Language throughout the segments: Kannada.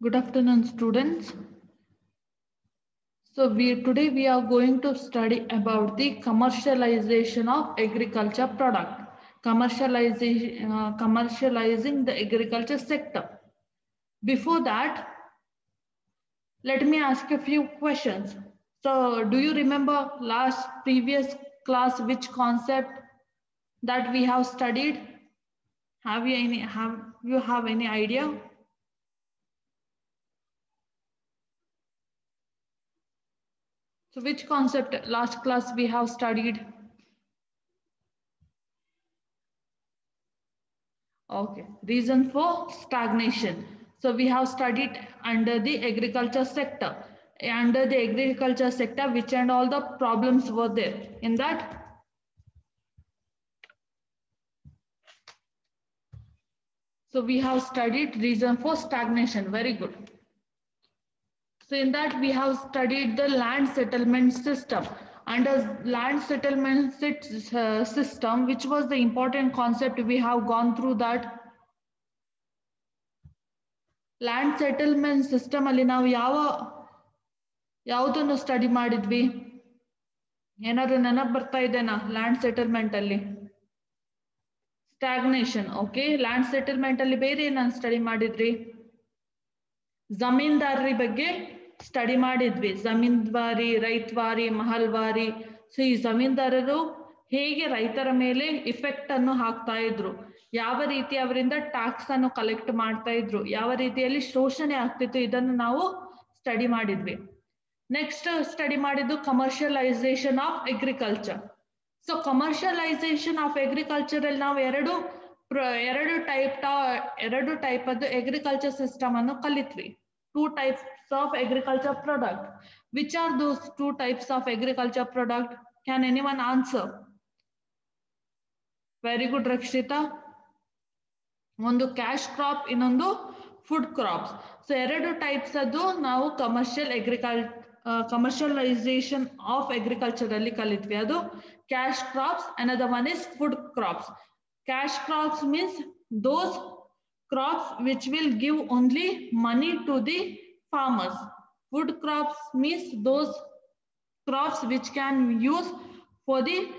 Good afternoon, students. So we today we are going to study about the commercialization of agriculture product, commercialization, uh, commercializing the agriculture sector. Before that, let me ask a few questions. So do you remember last previous class which concept that we have studied? Have you any have you have any idea? So which concept last class we have studied? Okay, reason for stagnation. So we have studied under the agriculture sector. Under the agriculture sector, which and all the problems were there in that? So we have studied reason for stagnation. Very good. So in that we have studied the land settlement system. Under land settlement uh, system, which was the important concept, we have gone through that. Land settlement system ಅಲ್ಲಿ ನಾವು ಯಾವ ಯಾವುದನ್ನು ಸ್ಟಡಿ ಮಾಡಿದ್ವಿ ಏನಾದ್ರು ನೆನಪು ಬರ್ತಾ ಇದೆನಾ ಲ್ಯಾಂಡ್ ಸೆಟಲ್ಮೆಂಟ್ ಅಲ್ಲಿ ಸ್ಟಾಗ್ನೇಷನ್ ಓಕೆ ಲ್ಯಾಂಡ್ ಸೆಟಲ್ಮೆಂಟ್ ಅಲ್ಲಿ ಬೇರೆ ಏನನ್ನು ಸ್ಟಡಿ ಮಾಡಿದ್ರಿ ಜಮೀನ್ದಾರರಿ ಬಗ್ಗೆ study ಮಾಡಿದ್ವಿ. ಜಮೀನ್ವಾರಿ, ರೈತವಾರಿ, ಮಹಲ್ವಾರಿ. ಸೊ ಈ ಜಮೀನ್ದಾರರು ಹೇಗೆ ರೈತರ ಮೇಲೆ ಇಫೆಕ್ಟ್ ಅನ್ನು ಹಾಕ್ತಾ ಇದ್ರು? ಯಾವ ರೀತಿ ಅವರಿಂದ ಟ್ಯಾಕ್ಸ್ ಅನ್ನು ಕಲೆಕ್ಟ್ ಮಾಡ್ತಾ ಇದ್ರು? ಯಾವ ರೀತಿಯಲ್ಲಿ ಶೋಷಣೆ ಆಗ್ತಿತ್ತು? ಇದನ್ನು ನಾವು ಸ್ಟಡಿ ಮಾಡಿದ್ವಿ. ನೆಕ್ಸ್ಟ್ ಸ್ಟಡಿ ಮಾಡಿದ್ದು commercialization of agriculture so commercialization of agriculture ಅಲ್ಲಿ ನಾವು ಎರಡು ಎರಡು ಟೈಪ್ ಎರಡು ಟೈಪ್ ಅದು ಅಗ್ರಿಕಲ್ಚರ್ ಸಿಸ್ಟಮ್ ಅನ್ನು ಕಲಿತ್ವಿ. Two types agriculture product which are those two types of agriculture product can any one answer very good Rakshita ಒಂದು ಕ್ಯಾಶ್ ಕ್ರಾಪ್ ಇನ್ನೊಂದು ಫುಡ್ ಕ್ರಾಪ್ಸ್ ಸೊ ಎರಡು ಟೈಪ್ಸ್ ಅದು ನಾವು commercial agriculture commercialization of agriculture ಅಲ್ಲಿ ಕಲಿತ್ವಿ. ಅದು cash crops another one is food crops cash crops means those crops which will give only money to the farmers. Food crops means those crops which can use for the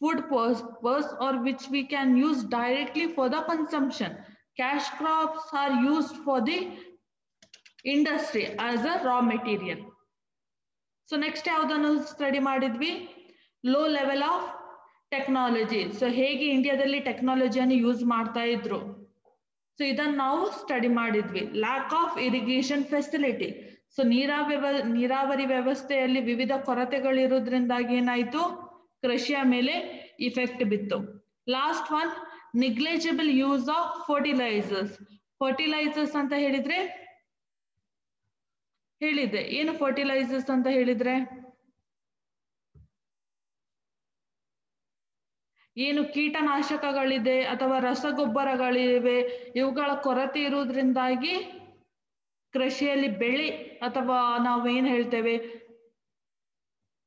food purpose or which we can use directly for the consumption. Cash crops are used for the industry as a raw material. So next ಯಾವುದನ್ನು ಸ್ಟಡಿ ಮಾಡಿದ್ವಿ low level of technology so ಹೇಗೆ ಇಂಡಿಯಾದಲ್ಲಿ ಟೆಕ್ನಾಲಜಿಯನ್ನು ಯೂಸ್ ಮಾಡ್ತಾ ಇದ್ರು so ಇದನ್ನ ನಾವು ಸ್ಟಡಿ ಮಾಡಿದ್ವಿ. Lack of irrigation facility so ನೀರಾವ ನೀರಾವರಿ ವ್ಯವಸ್ಥೆಯಲ್ಲಿ ವಿವಿಧ ಕೊರತೆಗಳಿರೋದ್ರಿಂದಾಗಿ ಏನಾಯ್ತು? ಕೃಷಿಯ ಮೇಲೆ ಇಫೆಕ್ಟ್ ಬಿತ್ತು. Last one negligible use of fertilizers fertilizers ಅಂತ ಹೇಳಿದ್ರೆ? ಹೇಳಿದೆ ಏನು ಫರ್ಟಿಲೈಸರ್ಸ್ ಅಂತ ಹೇಳಿದ್ರೆ? ಏನು ಕೀಟನಾಶಕಗಳಿದೆ ಅಥವಾ ರಸಗೊಬ್ಬರಗಳಿವೆ, ಇವುಗಳ ಕೊರತೆ ಇರುವುದರಿಂದಾಗಿ ಕೃಷಿಯಲ್ಲಿ ಬೆಳೆ ಅಥವಾ ನಾವು ಏನ್ ಹೇಳ್ತೇವೆ,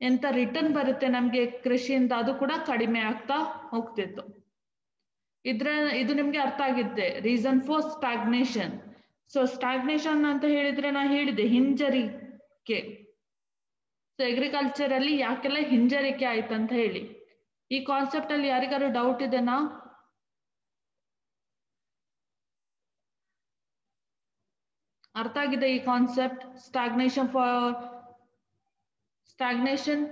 ಎಂತ ರಿಟರ್ನ್ ಬರುತ್ತೆ ನಮ್ಗೆ ಕೃಷಿಯಿಂದ ಅದು ಕೂಡ ಕಡಿಮೆ ಆಗ್ತಾ ಹೋಗ್ತಿತ್ತು. ಇದ್ರ, ಇದು ನಿಮ್ಗೆ ಅರ್ಥ ಆಗಿದ್ದೆ reason for stagnation so stagnation ಅಂತ ಹೇಳಿದ್ರೆ ನಾ ಹೇಳಿದೆ, ಹಿಂಜರಿಕೆ. ಸೊ ಅಗ್ರಿಕಲ್ಚರ್ ಅಲ್ಲಿ ಯಾಕೆಲ್ಲ ಹಿಂಜರಿಕೆ ಆಯ್ತಂತ ಹೇಳಿ. ಈ ಕಾನ್ಸೆಪ್ಟ್ ಅಲ್ಲಿ ಯಾರಿಗಾರು ಡೌಟ್ ಇದೆನಾ? ಅರ್ಥ ಆಗಿದೆ ಈ ಕಾನ್ಸೆಪ್ಟ್ ಸ್ಟಾಗ್ನೇಷನ್ ಫಾರ್ ಸ್ಟಾಗ್ನೇಷನ್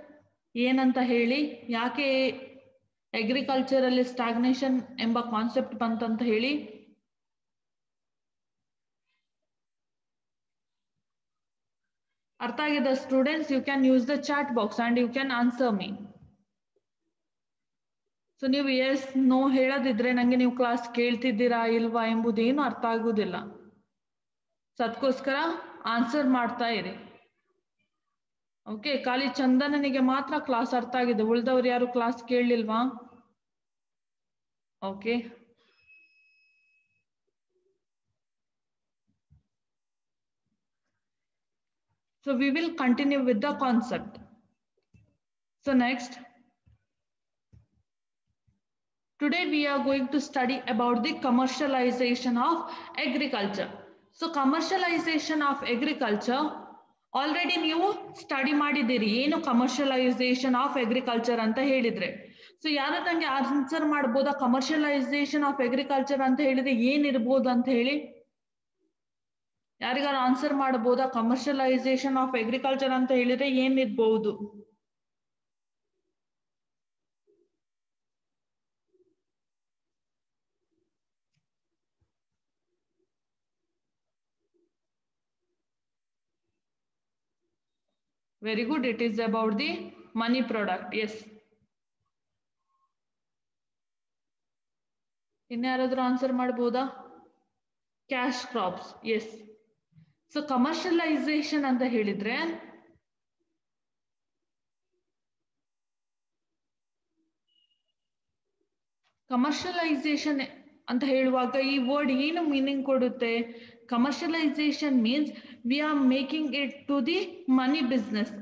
ಏನಂತ ಹೇಳಿ? ಯಾಕೆ ಅಗ್ರಿಕಲ್ಚರ್ ಅಲ್ಲಿ ಸ್ಟಾಗ್ನೇಷನ್ ಎಂಬ ಕಾನ್ಸೆಪ್ಟ್ ಬಂತಂತ ಹೇಳಿ? ಅರ್ಥ ಆಗಿದೆ students you can use the chat box and you can answer me so ನೀವು ಎಸ್ ನೋ ಹೇಳದಿದ್ರೆ ನಂಗೆ ನೀವು ಕ್ಲಾಸ್ ಕೇಳ್ತಿದ್ದೀರಾ ಇಲ್ವಾ ಎಂಬುದೇನು ಅರ್ಥ ಆಗುದಿಲ್ಲ. ಸೊ ಅದಕ್ಕೋಸ್ಕರ ಆನ್ಸರ್ ಮಾಡ್ತಾ ಇರಿ. ಓಕೆ ಖಾಲಿ ಚಂದನನಿಗೆ ಮಾತ್ರ ಕ್ಲಾಸ್ ಅರ್ಥ ಆಗಿದೆ. ಉಳ್ದವ್ರು ಯಾರು class ಕೇಳಲಿಲ್ವಾ? Okay so we will continue with the concept so next Today, we are going to study about the commercialization of agriculture. So commercialization of agriculture already ನೀವು ಸ್ಟಡಿ ಮಾಡಿದ್ದೀರಿ. ಏನು ಕಮರ್ಷಿಯಲೈಸೇಷನ್ ಆಫ್ ಅಗ್ರಿಕಲ್ಚರ್ ಅಂತ ಹೇಳಿದ್ರೆ. ಸೊ ಯಾರ ನಂಗೆ ಆನ್ಸರ್ ಮಾಡ್ಬೋದಾ? ಕಮರ್ಷಿಯಲೈಸೇಷನ್ ಆಫ್ ಅಗ್ರಿಕಲ್ಚರ್ ಅಂತ ಹೇಳಿದ್ರೆ ಏನಿರ್ಬೋದು ಅಂತ ಹೇಳಿ. ಯಾರಿಗಾರು ಆನ್ಸರ್ ಮಾಡ್ಬೋದಾ? ಕಮರ್ಷಿಯಲೈಸೇಷನ್ ಆಫ್ ಅಗ್ರಿಕಲ್ಚರ್ ಅಂತ ಹೇಳಿದ್ರೆ ಏನಿರ್ಬಹುದು very good it is about the money product yes ಇನ್ಯಾರಾದ್ರೂ ಆನ್ಸರ್ ಮಾಡ್ಬೋದಾ? Cash crops yes so commercialisation ಅಂತ ಹೇಳಿದ್ರೆ ಕಮರ್ಷಿಯಲೈಸೇಷನ್ ಅಂತ ಹೇಳುವಾಗ ಈ ವರ್ಡ್ ಏನು ಮೀನಿಂಗ್ ಕೊಡುತ್ತೆ? Commercialisation means we are making it to the money business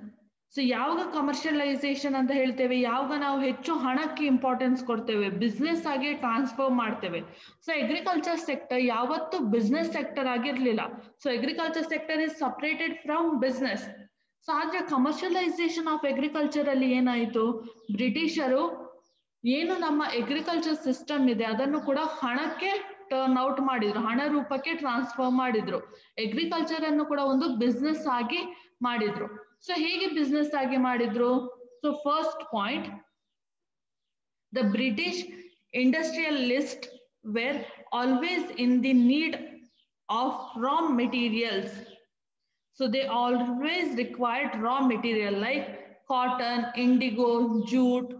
so ಯಾವಾಗ ಕಮರ್ಷಿಯಲೈಸೇಷನ್ ಅಂತ ಹೇಳ್ತೇವೆ, ಯಾವಾಗ ನಾವು ಹೆಚ್ಚು ಹಣಕ್ಕೆ ಇಂಪಾರ್ಟೆನ್ಸ್ ಕೊಡ್ತೇವೆ ಬಿಸ್ನೆಸ್ ಆಗಿ ಟ್ರಾನ್ಸ್ಫರ್ ಮಾಡ್ತೇವೆ. ಸೊ ಅಗ್ರಿಕಲ್ಚರ್ ಸೆಕ್ಟರ್ ಯಾವತ್ತು business sector ಆಗಿರ್ಲಿಲ್ಲ. So agriculture sector is separated from business so ಆದ್ರೆ ಕಮರ್ಷಿಯಲೈಸೇಷನ್ ಆಫ್ ಅಗ್ರಿಕಲ್ಚರ್ ಅಲ್ಲಿ ಏನಾಯ್ತು? ಬ್ರಿಟಿಷರು ಏನು ನಮ್ಮ ಅಗ್ರಿಕಲ್ಚರ್ ಸಿಸ್ಟಮ್ ಇದೆ, ಅದನ್ನು ಕೂಡ ಹಣಕ್ಕೆ ಟರ್ನ್ ಔಟ್ ಮಾಡಿದ್ರು, ಹಣ ರೂಪಕ್ಕೆ ಟ್ರಾನ್ಸ್ಫರ್ ಮಾಡಿದ್ರು. ಅಗ್ರಿಕಲ್ಚರ್ ಅನ್ನು ಕೂಡ ಒಂದು ಬಿಸ್ನೆಸ್ ಆಗಿ ಮಾಡಿದ್ರು. ಸೊ ಹೇಗೆ ಬಿಸ್ನೆಸ್ ಆಗಿ ಮಾಡಿದ್ರು? So first point the British industrialist were always in the need of raw materials so they always required raw material like cotton indigo jute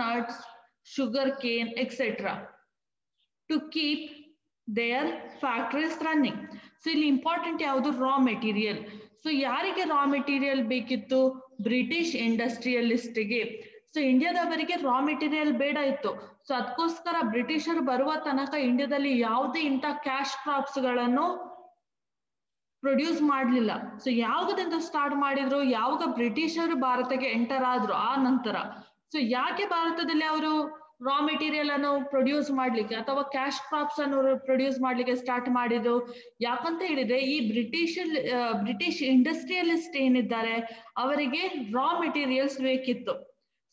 nuts sugar cane etc. to keep their factories running so ಇಲ್ಲಿ ಇಂಪಾರ್ಟೆಂಟ್ ಯಾವುದು ರಾ ಮೆಟೀರಿಯಲ್ ಸೊ ಯಾರಿಗೆ ರಾ ಮೆಟೀರಿಯಲ್ ಬೇಕಿತ್ತು? ಬ್ರಿಟಿಷ್ ಇಂಡಸ್ಟ್ರಿಯಲಿಸ್ಟ್ಗೆ ಸೊ ಇಂಡಿಯಾದವರಿಗೆ ರಾ ಮೆಟೀರಿಯಲ್ ಬೇಡ ಇತ್ತು. ಸೊ ಅದಕ್ಕೋಸ್ಕರ ಬ್ರಿಟಿಷರು ಬರುವ ತನಕ ಇಂಡಿಯಾದಲ್ಲಿ ಯಾವುದೇ ಇಂಥ ಕ್ಯಾಶ್ ಕ್ರಾಪ್ಸ್ಗಳನ್ನು ಪ್ರೊಡ್ಯೂಸ್ ಮಾಡಲಿಲ್ಲ. ಸೊ ಯಾವಾಗದಿಂದ ಸ್ಟಾರ್ಟ್ ಮಾಡಿದ್ರು? ಯಾವಾಗ ಬ್ರಿಟಿಷರು ಭಾರತಕ್ಕೆ ಎಂಟರ್ ಆದ್ರು? ಆ ನಂತರ. ಸೊ ಯಾಕೆ ಭಾರತದಲ್ಲಿ ಅವರು ರಾ ಮೆಟೀರಿಯಲ್ ಅನ್ನು ಪ್ರೊಡ್ಯೂಸ್ ಮಾಡ್ಲಿಕ್ಕೆ ಅಥವಾ ಕ್ಯಾಶ್ ಕ್ರಾಪ್ಸ್ ಅನ್ನು ಪ್ರೊಡ್ಯೂಸ್ ಮಾಡ್ಲಿಕ್ಕೆ ಸ್ಟಾರ್ಟ್ ಮಾಡಿದ್ರು ಯಾಕಂತ ಹೇಳಿದ್ರೆ ಈ ಬ್ರಿಟಿಷ್ ಬ್ರಿಟಿಷ್ ಇಂಡಸ್ಟ್ರಿಯಲಿಸ್ಟ್ ಏನಿದ್ದಾರೆ ಅವರಿಗೆ ರಾ ಮೆಟೀರಿಯಲ್ಸ್ ಬೇಕಿತ್ತು.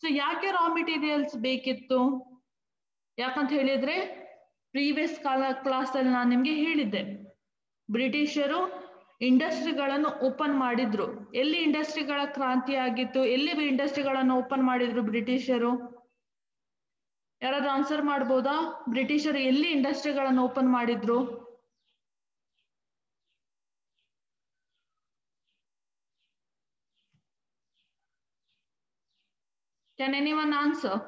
ಸೊ ಯಾಕೆ ರಾ ಮೆಟೀರಿಯಲ್ಸ್ ಬೇಕಿತ್ತು? ಯಾಕಂತ ಹೇಳಿದ್ರೆ ಪ್ರೀವಿಯಸ್ ಕಾಲ ಕ್ಲಾಸ್ ಅಲ್ಲಿ ನಾನು ನಿಮ್ಗೆ ಹೇಳಿದ್ದೆ. ಬ್ರಿಟಿಷರು ಇಂಡಸ್ಟ್ರಿಗಳನ್ನು ಓಪನ್ ಮಾಡಿದ್ರು. ಎಲ್ಲಿ ಇಂಡಸ್ಟ್ರಿಗಳ ಕ್ರಾಂತಿ ಆಗಿತ್ತು? ಎಲ್ಲಿ ಇಂಡಸ್ಟ್ರಿಗಳನ್ನು ಓಪನ್ ಮಾಡಿದ್ರು ಬ್ರಿಟಿಷರು ಯಾರಾದ್ರೂ ಆನ್ಸರ್ ಮಾಡ್ಬೋದಾ? ಬ್ರಿಟಿಷರು ಎಲ್ಲಿ ಇಂಡಸ್ಟ್ರಿಗಳನ್ನು ಓಪನ್ ಮಾಡಿದ್ರು? Can anyone answer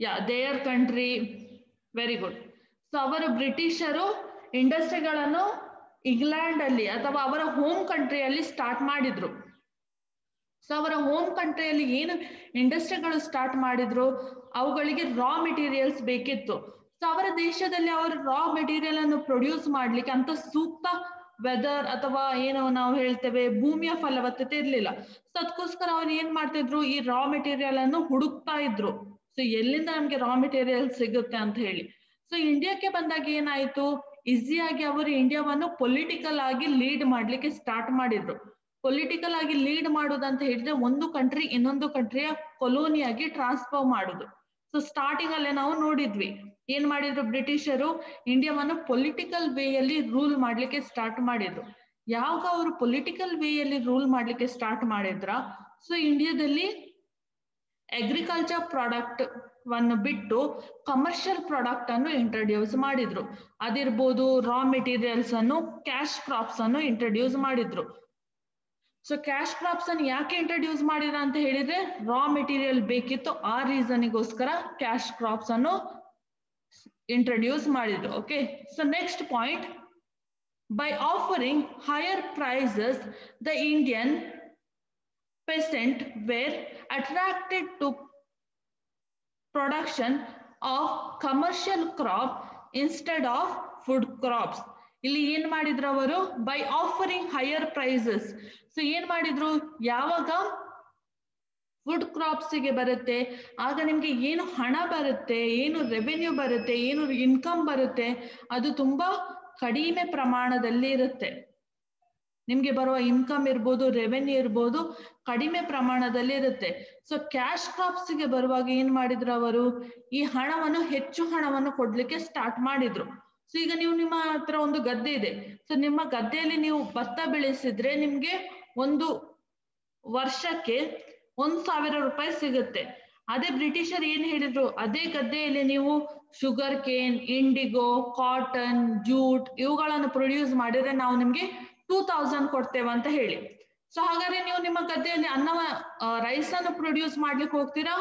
yeah their country very good so ಅವರು ಬ್ರಿಟಿಷರು ಇಂಡಸ್ಟ್ರಿಗಳನ್ನು ಇಂಗ್ಲೆಂಡ್ ಅಲ್ಲಿ ಅಥವಾ ಅವರ ಹೋಮ್ ಕಂಟ್ರಿಯಲ್ಲಿ ಸ್ಟಾರ್ಟ್ ಮಾಡಿದ್ರು. ಸೊ ಅವರ ಹೋಮ್ ಕಂಟ್ರಿಯಲ್ಲಿ ಏನು ಇಂಡಸ್ಟ್ರಿಗಳು ಸ್ಟಾರ್ಟ್ ಮಾಡಿದ್ರು, ಅವುಗಳಿಗೆ ರಾ ಮೆಟೀರಿಯಲ್ಸ್ ಬೇಕಿತ್ತು. ಸೊ ಅವರ ದೇಶದಲ್ಲಿ ಅವರು ರಾ ಮೆಟೀರಿಯಲ್ ಅನ್ನು ಪ್ರೊಡ್ಯೂಸ್ ಮಾಡ್ಲಿಕ್ಕೆ ಅಂತ ಸೂಕ್ತ ವೆದರ್ ಅಥವಾ ಏನು ನಾವು ಹೇಳ್ತೇವೆ, ಭೂಮಿಯ ಫಲವತ್ತತೆ ಇರ್ಲಿಲ್ಲ. ಸೊ ಅದಕ್ಕೋಸ್ಕರ ಅವ್ರು ಏನ್ ಮಾಡ್ತಿದ್ರು, ಈ ರಾ ಮೆಟೀರಿಯಲ್ ಅನ್ನು ಹುಡುಕ್ತಾ ಇದ್ರು. ಸೊ ಎಲ್ಲಿಂದ ನಮ್ಗೆ ರಾ ಮೆಟೀರಿಯಲ್ ಸಿಗುತ್ತೆ ಅಂತ ಹೇಳಿ. ಸೊ ಇಂಡಿಯಾಕ್ಕೆ ಬಂದಾಗ ಏನಾಯ್ತು ಈಸಿಯಾಗಿ ಅವರು ಇಂಡಿಯಾವನ್ನು ಪೊಲಿಟಿಕಲ್ ಆಗಿ ಲೀಡ್ ಮಾಡ್ಲಿಕ್ಕೆ ಸ್ಟಾರ್ಟ್ ಮಾಡಿದ್ರು. ಪೊಲಿಟಿಕಲ್ ಆಗಿ ಲೀಡ್ ಮಾಡುದಂತ ಹೇಳಿದ್ರೆ ಒಂದು ಕಂಟ್ರಿ ಇನ್ನೊಂದು ಕಂಟ್ರಿಯ ಕೊಲೋನಿಯಾಗಿ ಟ್ರಾನ್ಸ್ಫರ್ ಮಾಡುದು. ಸೊ ಸ್ಟಾರ್ಟಿಂಗ್ ಅಲ್ಲೇ ನಾವು ನೋಡಿದ್ವಿ. ಏನ್ ಮಾಡಿದ್ರು ಬ್ರಿಟಿಷರು? ಇಂಡಿಯಾವನ್ನು ಪೊಲಿಟಿಕಲ್ ವೇಯಲ್ಲಿ ರೂಲ್ ಮಾಡ್ಲಿಕ್ಕೆ ಸ್ಟಾರ್ಟ್ ಮಾಡಿದ್ರು. ಯಾವಾಗ ಅವರು ಪೊಲಿಟಿಕಲ್ ವೇಯಲ್ಲಿ ರೂಲ್ ಮಾಡ್ಲಿಕ್ಕೆ ಸ್ಟಾರ್ಟ್ ಮಾಡಿದ್ರ? ಸೊ ಇಂಡಿಯಾದಲ್ಲಿ ಅಗ್ರಿಕಲ್ಚರ್ ಪ್ರಾಡಕ್ಟ್ ವನ್ನು ಬಿಟ್ಟು ಕಮರ್ಷಿಯಲ್ ಪ್ರಾಡಕ್ಟ್ ಅನ್ನು ಇಂಟ್ರಡ್ಯೂಸ್ ಮಾಡಿದ್ರು. ಅದಿರ್ಬೋದು ರಾ ಮೆಟೀರಿಯಲ್ಸ್ ಅನ್ನು ಕ್ಯಾಶ್ ಕ್ರಾಪ್ಸ್ ಅನ್ನು ಇಂಟ್ರಡ್ಯೂಸ್ ಮಾಡಿದ್ರು. ಸೊ ಕ್ಯಾಶ್ ಕ್ರಾಪ್ಸ್ ಅನ್ನು ಯಾಕೆ ಇಂಟ್ರಡ್ಯೂಸ್ ಮಾಡಿದ ಅಂತ ಹೇಳಿದ್ರೆ ರಾ ಮೆಟೀರಿಯಲ್ ಬೇಕಿತ್ತು, ಆ ರೀಸನ್ಗೋಸ್ಕರ ಕ್ಯಾಶ್ ಕ್ರಾಪ್ಸ್ ಅನ್ನು ಇಂಟ್ರಡ್ಯೂಸ್ ಮಾಡಿದ್ರು okay so next point by offering higher prices the Indian peasant were attracted to production of commercial crop instead of food crops. ಇಲ್ಲಿ ಏನ್ ಮಾಡಿದ್ರು ಅವರು? By offering higher prices so ಏನ್ ಮಾಡಿದ್ರು? ಯಾವಾಗ? ಫುಡ್ ಕ್ರಾಪ್ಸಿಗೆ ಬರುತ್ತೆ. ಆಗ ನಿಮ್ಗೆ ಏನು ಹಣ ಬರುತ್ತೆ, ಏನು ರೆವೆನ್ಯೂ ಬರುತ್ತೆ, ಏನು ಇನ್ಕಮ್ ಬರುತ್ತೆ, ಅದು ತುಂಬಾ ಕಡಿಮೆ ಪ್ರಮಾಣದಲ್ಲಿ ಇರುತ್ತೆ. ನಿಮ್ಗೆ ಬರುವ ಇನ್ಕಮ್ ಇರ್ಬೋದು ರೆವೆನ್ಯೂ ಇರ್ಬೋದು, ಕಡಿಮೆ ಪ್ರಮಾಣದಲ್ಲಿ ಇರುತ್ತೆ. ಸೊ ಕ್ಯಾಶ್ ಕ್ರಾಪ್ಸ್ಗೆ ಬರುವಾಗ ಏನ್ ಮಾಡಿದ್ರು ಅವರು? ಈ ಹಣವನ್ನು, ಹೆಚ್ಚು ಹಣವನ್ನು ಕೊಡ್ಲಿಕ್ಕೆ ಸ್ಟಾರ್ಟ್ ಮಾಡಿದ್ರು. ಸೊ ಈಗ ನೀವು ನಿಮ್ಮ ಹತ್ರ ಒಂದು ಗದ್ದೆ ಇದೆ. ಸೊ ನಿಮ್ಮ ಗದ್ದೆಯಲ್ಲಿ ನೀವು ಭತ್ತ ಬೆಳೆಸಿದ್ರೆ ನಿಮ್ಗೆ ಒಂದು ವರ್ಷಕ್ಕೆ ಒಂದ್ ಸಾವಿರ ರೂಪಾಯಿ ಸಿಗುತ್ತೆ. ಅದೇ ಬ್ರಿಟಿಷರ್ ಏನ್ ಹೇಳಿದ್ರು? ಅದೇ ಗದ್ದೆಯಲ್ಲಿ ನೀವು sugar cane indigo cotton jute ಇವುಗಳನ್ನು ಪ್ರೊಡ್ಯೂಸ್ ಮಾಡಿದ್ರೆ ನಾವು ನಿಮ್ಗೆ ಟೂ ತೌಸಂಡ್ ಕೊಡ್ತೇವೆ ಅಂತ ಹೇಳಿ. ಸೊ ಹಾಗಾದ್ರೆ ನೀವು ನಿಮ್ಮ ಗದ್ದೆಯಲ್ಲಿ ಅನ್ನ ರೈಸ್ ಅನ್ನು ಪ್ರೊಡ್ಯೂಸ್ ಮಾಡ್ಲಿಕ್ಕೆ ಹೋಗ್ತೀರಾ?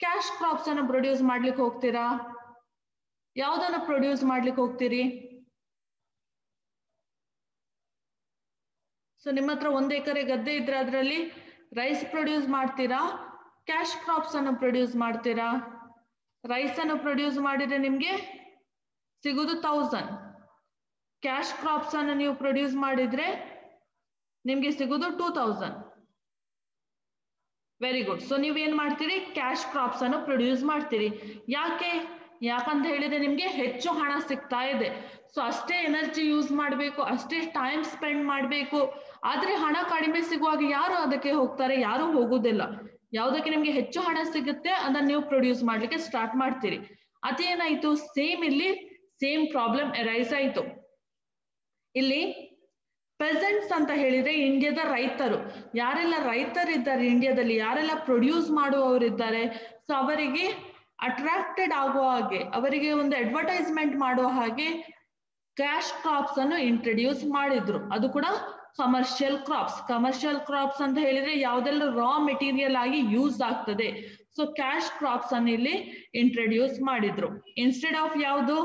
ಕ್ಯಾಶ್ ಕ್ರಾಪ್ಸ್ ಅನ್ನು ಪ್ರೊಡ್ಯೂಸ್ ಮಾಡ್ಲಿಕ್ಕೆ ಹೋಗ್ತೀರಾ? ಯಾವ್ದನ್ನ ಪ್ರೊಡ್ಯೂಸ್ ಮಾಡ್ಲಿಕ್ಕೆ ಹೋಗ್ತೀರಿ? ಸೊ ನಿಮ್ಮ ಹತ್ರ ಒಂದ್ ಎಕರೆ ಗದ್ದೆ ಇದ್ರೆ ಅದರಲ್ಲಿ ರೈಸ್ ಪ್ರೊಡ್ಯೂಸ್ ಮಾಡ್ತೀರಾ? ಕ್ಯಾಶ್ ಕ್ರಾಪ್ಸ್ ಅನ್ನು ಪ್ರೊಡ್ಯೂಸ್ ಮಾಡ್ತೀರಾ? ರೈಸ್ ಅನ್ನು ಪ್ರೊಡ್ಯೂಸ್ ಮಾಡಿದ್ರೆ ನಿಮ್ಗೆ ಸಿಗುದು ತೌಸಂಡ್ ಕ್ಯಾಶ್ ಕ್ರಾಪ್ಸ್ ಅನ್ನು ನೀವು ಪ್ರೊಡ್ಯೂಸ್ ಮಾಡಿದ್ರೆ ನಿಮ್ಗೆ ಸಿಗುದು two thousand very good so ನೀವ್ ಏನ್ ಮಾಡ್ತೀರಿ? ಕ್ಯಾಶ್ ಕ್ರಾಪ್ಸ್ ಅನ್ನು ಪ್ರೊಡ್ಯೂಸ್ ಮಾಡ್ತೀರಿ. ಯಾಕೆ? ಯಾಕಂತ ಹೇಳಿದ್ರೆ ನಿಮ್ಗೆ ಹೆಚ್ಚು ಹಣ ಸಿಗ್ತಾ ಇದೆ. ಸೊ ಅಷ್ಟೇ ಎನರ್ಜಿ ಯೂಸ್ ಮಾಡಬೇಕು, ಅಷ್ಟೇ ಟೈಮ್ ಸ್ಪೆಂಡ್ ಮಾಡಬೇಕು. ಆದ್ರೆ ಹಣ ಕಡಿಮೆ ಸಿಗುವಾಗ ಯಾರು ಅದಕ್ಕೆ ಹೋಗ್ತಾರೆ? ಯಾರು ಹೋಗುದಿಲ್ಲ. ಯಾವ್ದಕ್ಕೆ ನಿಮ್ಗೆ ಹೆಚ್ಚು ಹಣ ಸಿಗುತ್ತೆ, ಅದನ್ನ ನೀವು ಪ್ರೊಡ್ಯೂಸ್ ಮಾಡ್ಲಿಕ್ಕೆ ಸ್ಟಾರ್ಟ್ ಮಾಡ್ತೀರಿ. ಅದೇನಾಯ್ತು ಸೇಮ್ ಇಲ್ಲಿ ಸೇಮ್ ಪ್ರಾಬ್ಲಮ್ ಎರೈಸ್ ಆಯ್ತು. ಇಲ್ಲಿ ಪ್ರೆಸೆಂಟ್ಸ್ ಅಂತ ಹೇಳಿದ್ರೆ ಇಂಡಿಯಾದ ರೈತರು. ಯಾರೆಲ್ಲ ರೈತರಿದ್ದಾರೆ ಇಂಡಿಯಾದಲ್ಲಿ ಯಾರೆಲ್ಲ ಪ್ರೊಡ್ಯೂಸ್ ಮಾಡುವವರಿದ್ದಾರೆ? ಸೊ ಅವರಿಗೆ ಅಟ್ರಾಕ್ಟೆಡ್ ಆಗುವ ಹಾಗೆ, ಅವರಿಗೆ ಒಂದು ಅಡ್ವರ್ಟೈಸ್ಮೆಂಟ್ ಮಾಡುವ ಹಾಗೆ ಕ್ಯಾಶ್ ಕ್ರಾಪ್ಸ್ ಅನ್ನು ಇಂಟ್ರಡ್ಯೂಸ್ ಮಾಡಿದ್ರು. ಅದು ಕೂಡ ಕಮರ್ಷಿಯಲ್ ಕ್ರಾಪ್ಸ್ ಕಮರ್ಷಿಯಲ್ ಕ್ರಾಪ್ಸ್ ಅಂತ ಹೇಳಿದ್ರೆ ಯಾವ್ದೆಲ್ಲ ರಾ ಮೆಟೀರಿಯಲ್ ಆಗಿ ಯೂಸ್ ಆಗ್ತದೆ. ಸೊ ಕ್ಯಾಶ್ ಕ್ರಾಪ್ಸ್ ಅನ್ನು ಇಲ್ಲಿ ಇಂಟ್ರಡ್ಯೂಸ್ ಮಾಡಿದ್ರು. ಇನ್ಸ್ಟೆಡ್ ಆಫ್ ಯಾವುದು?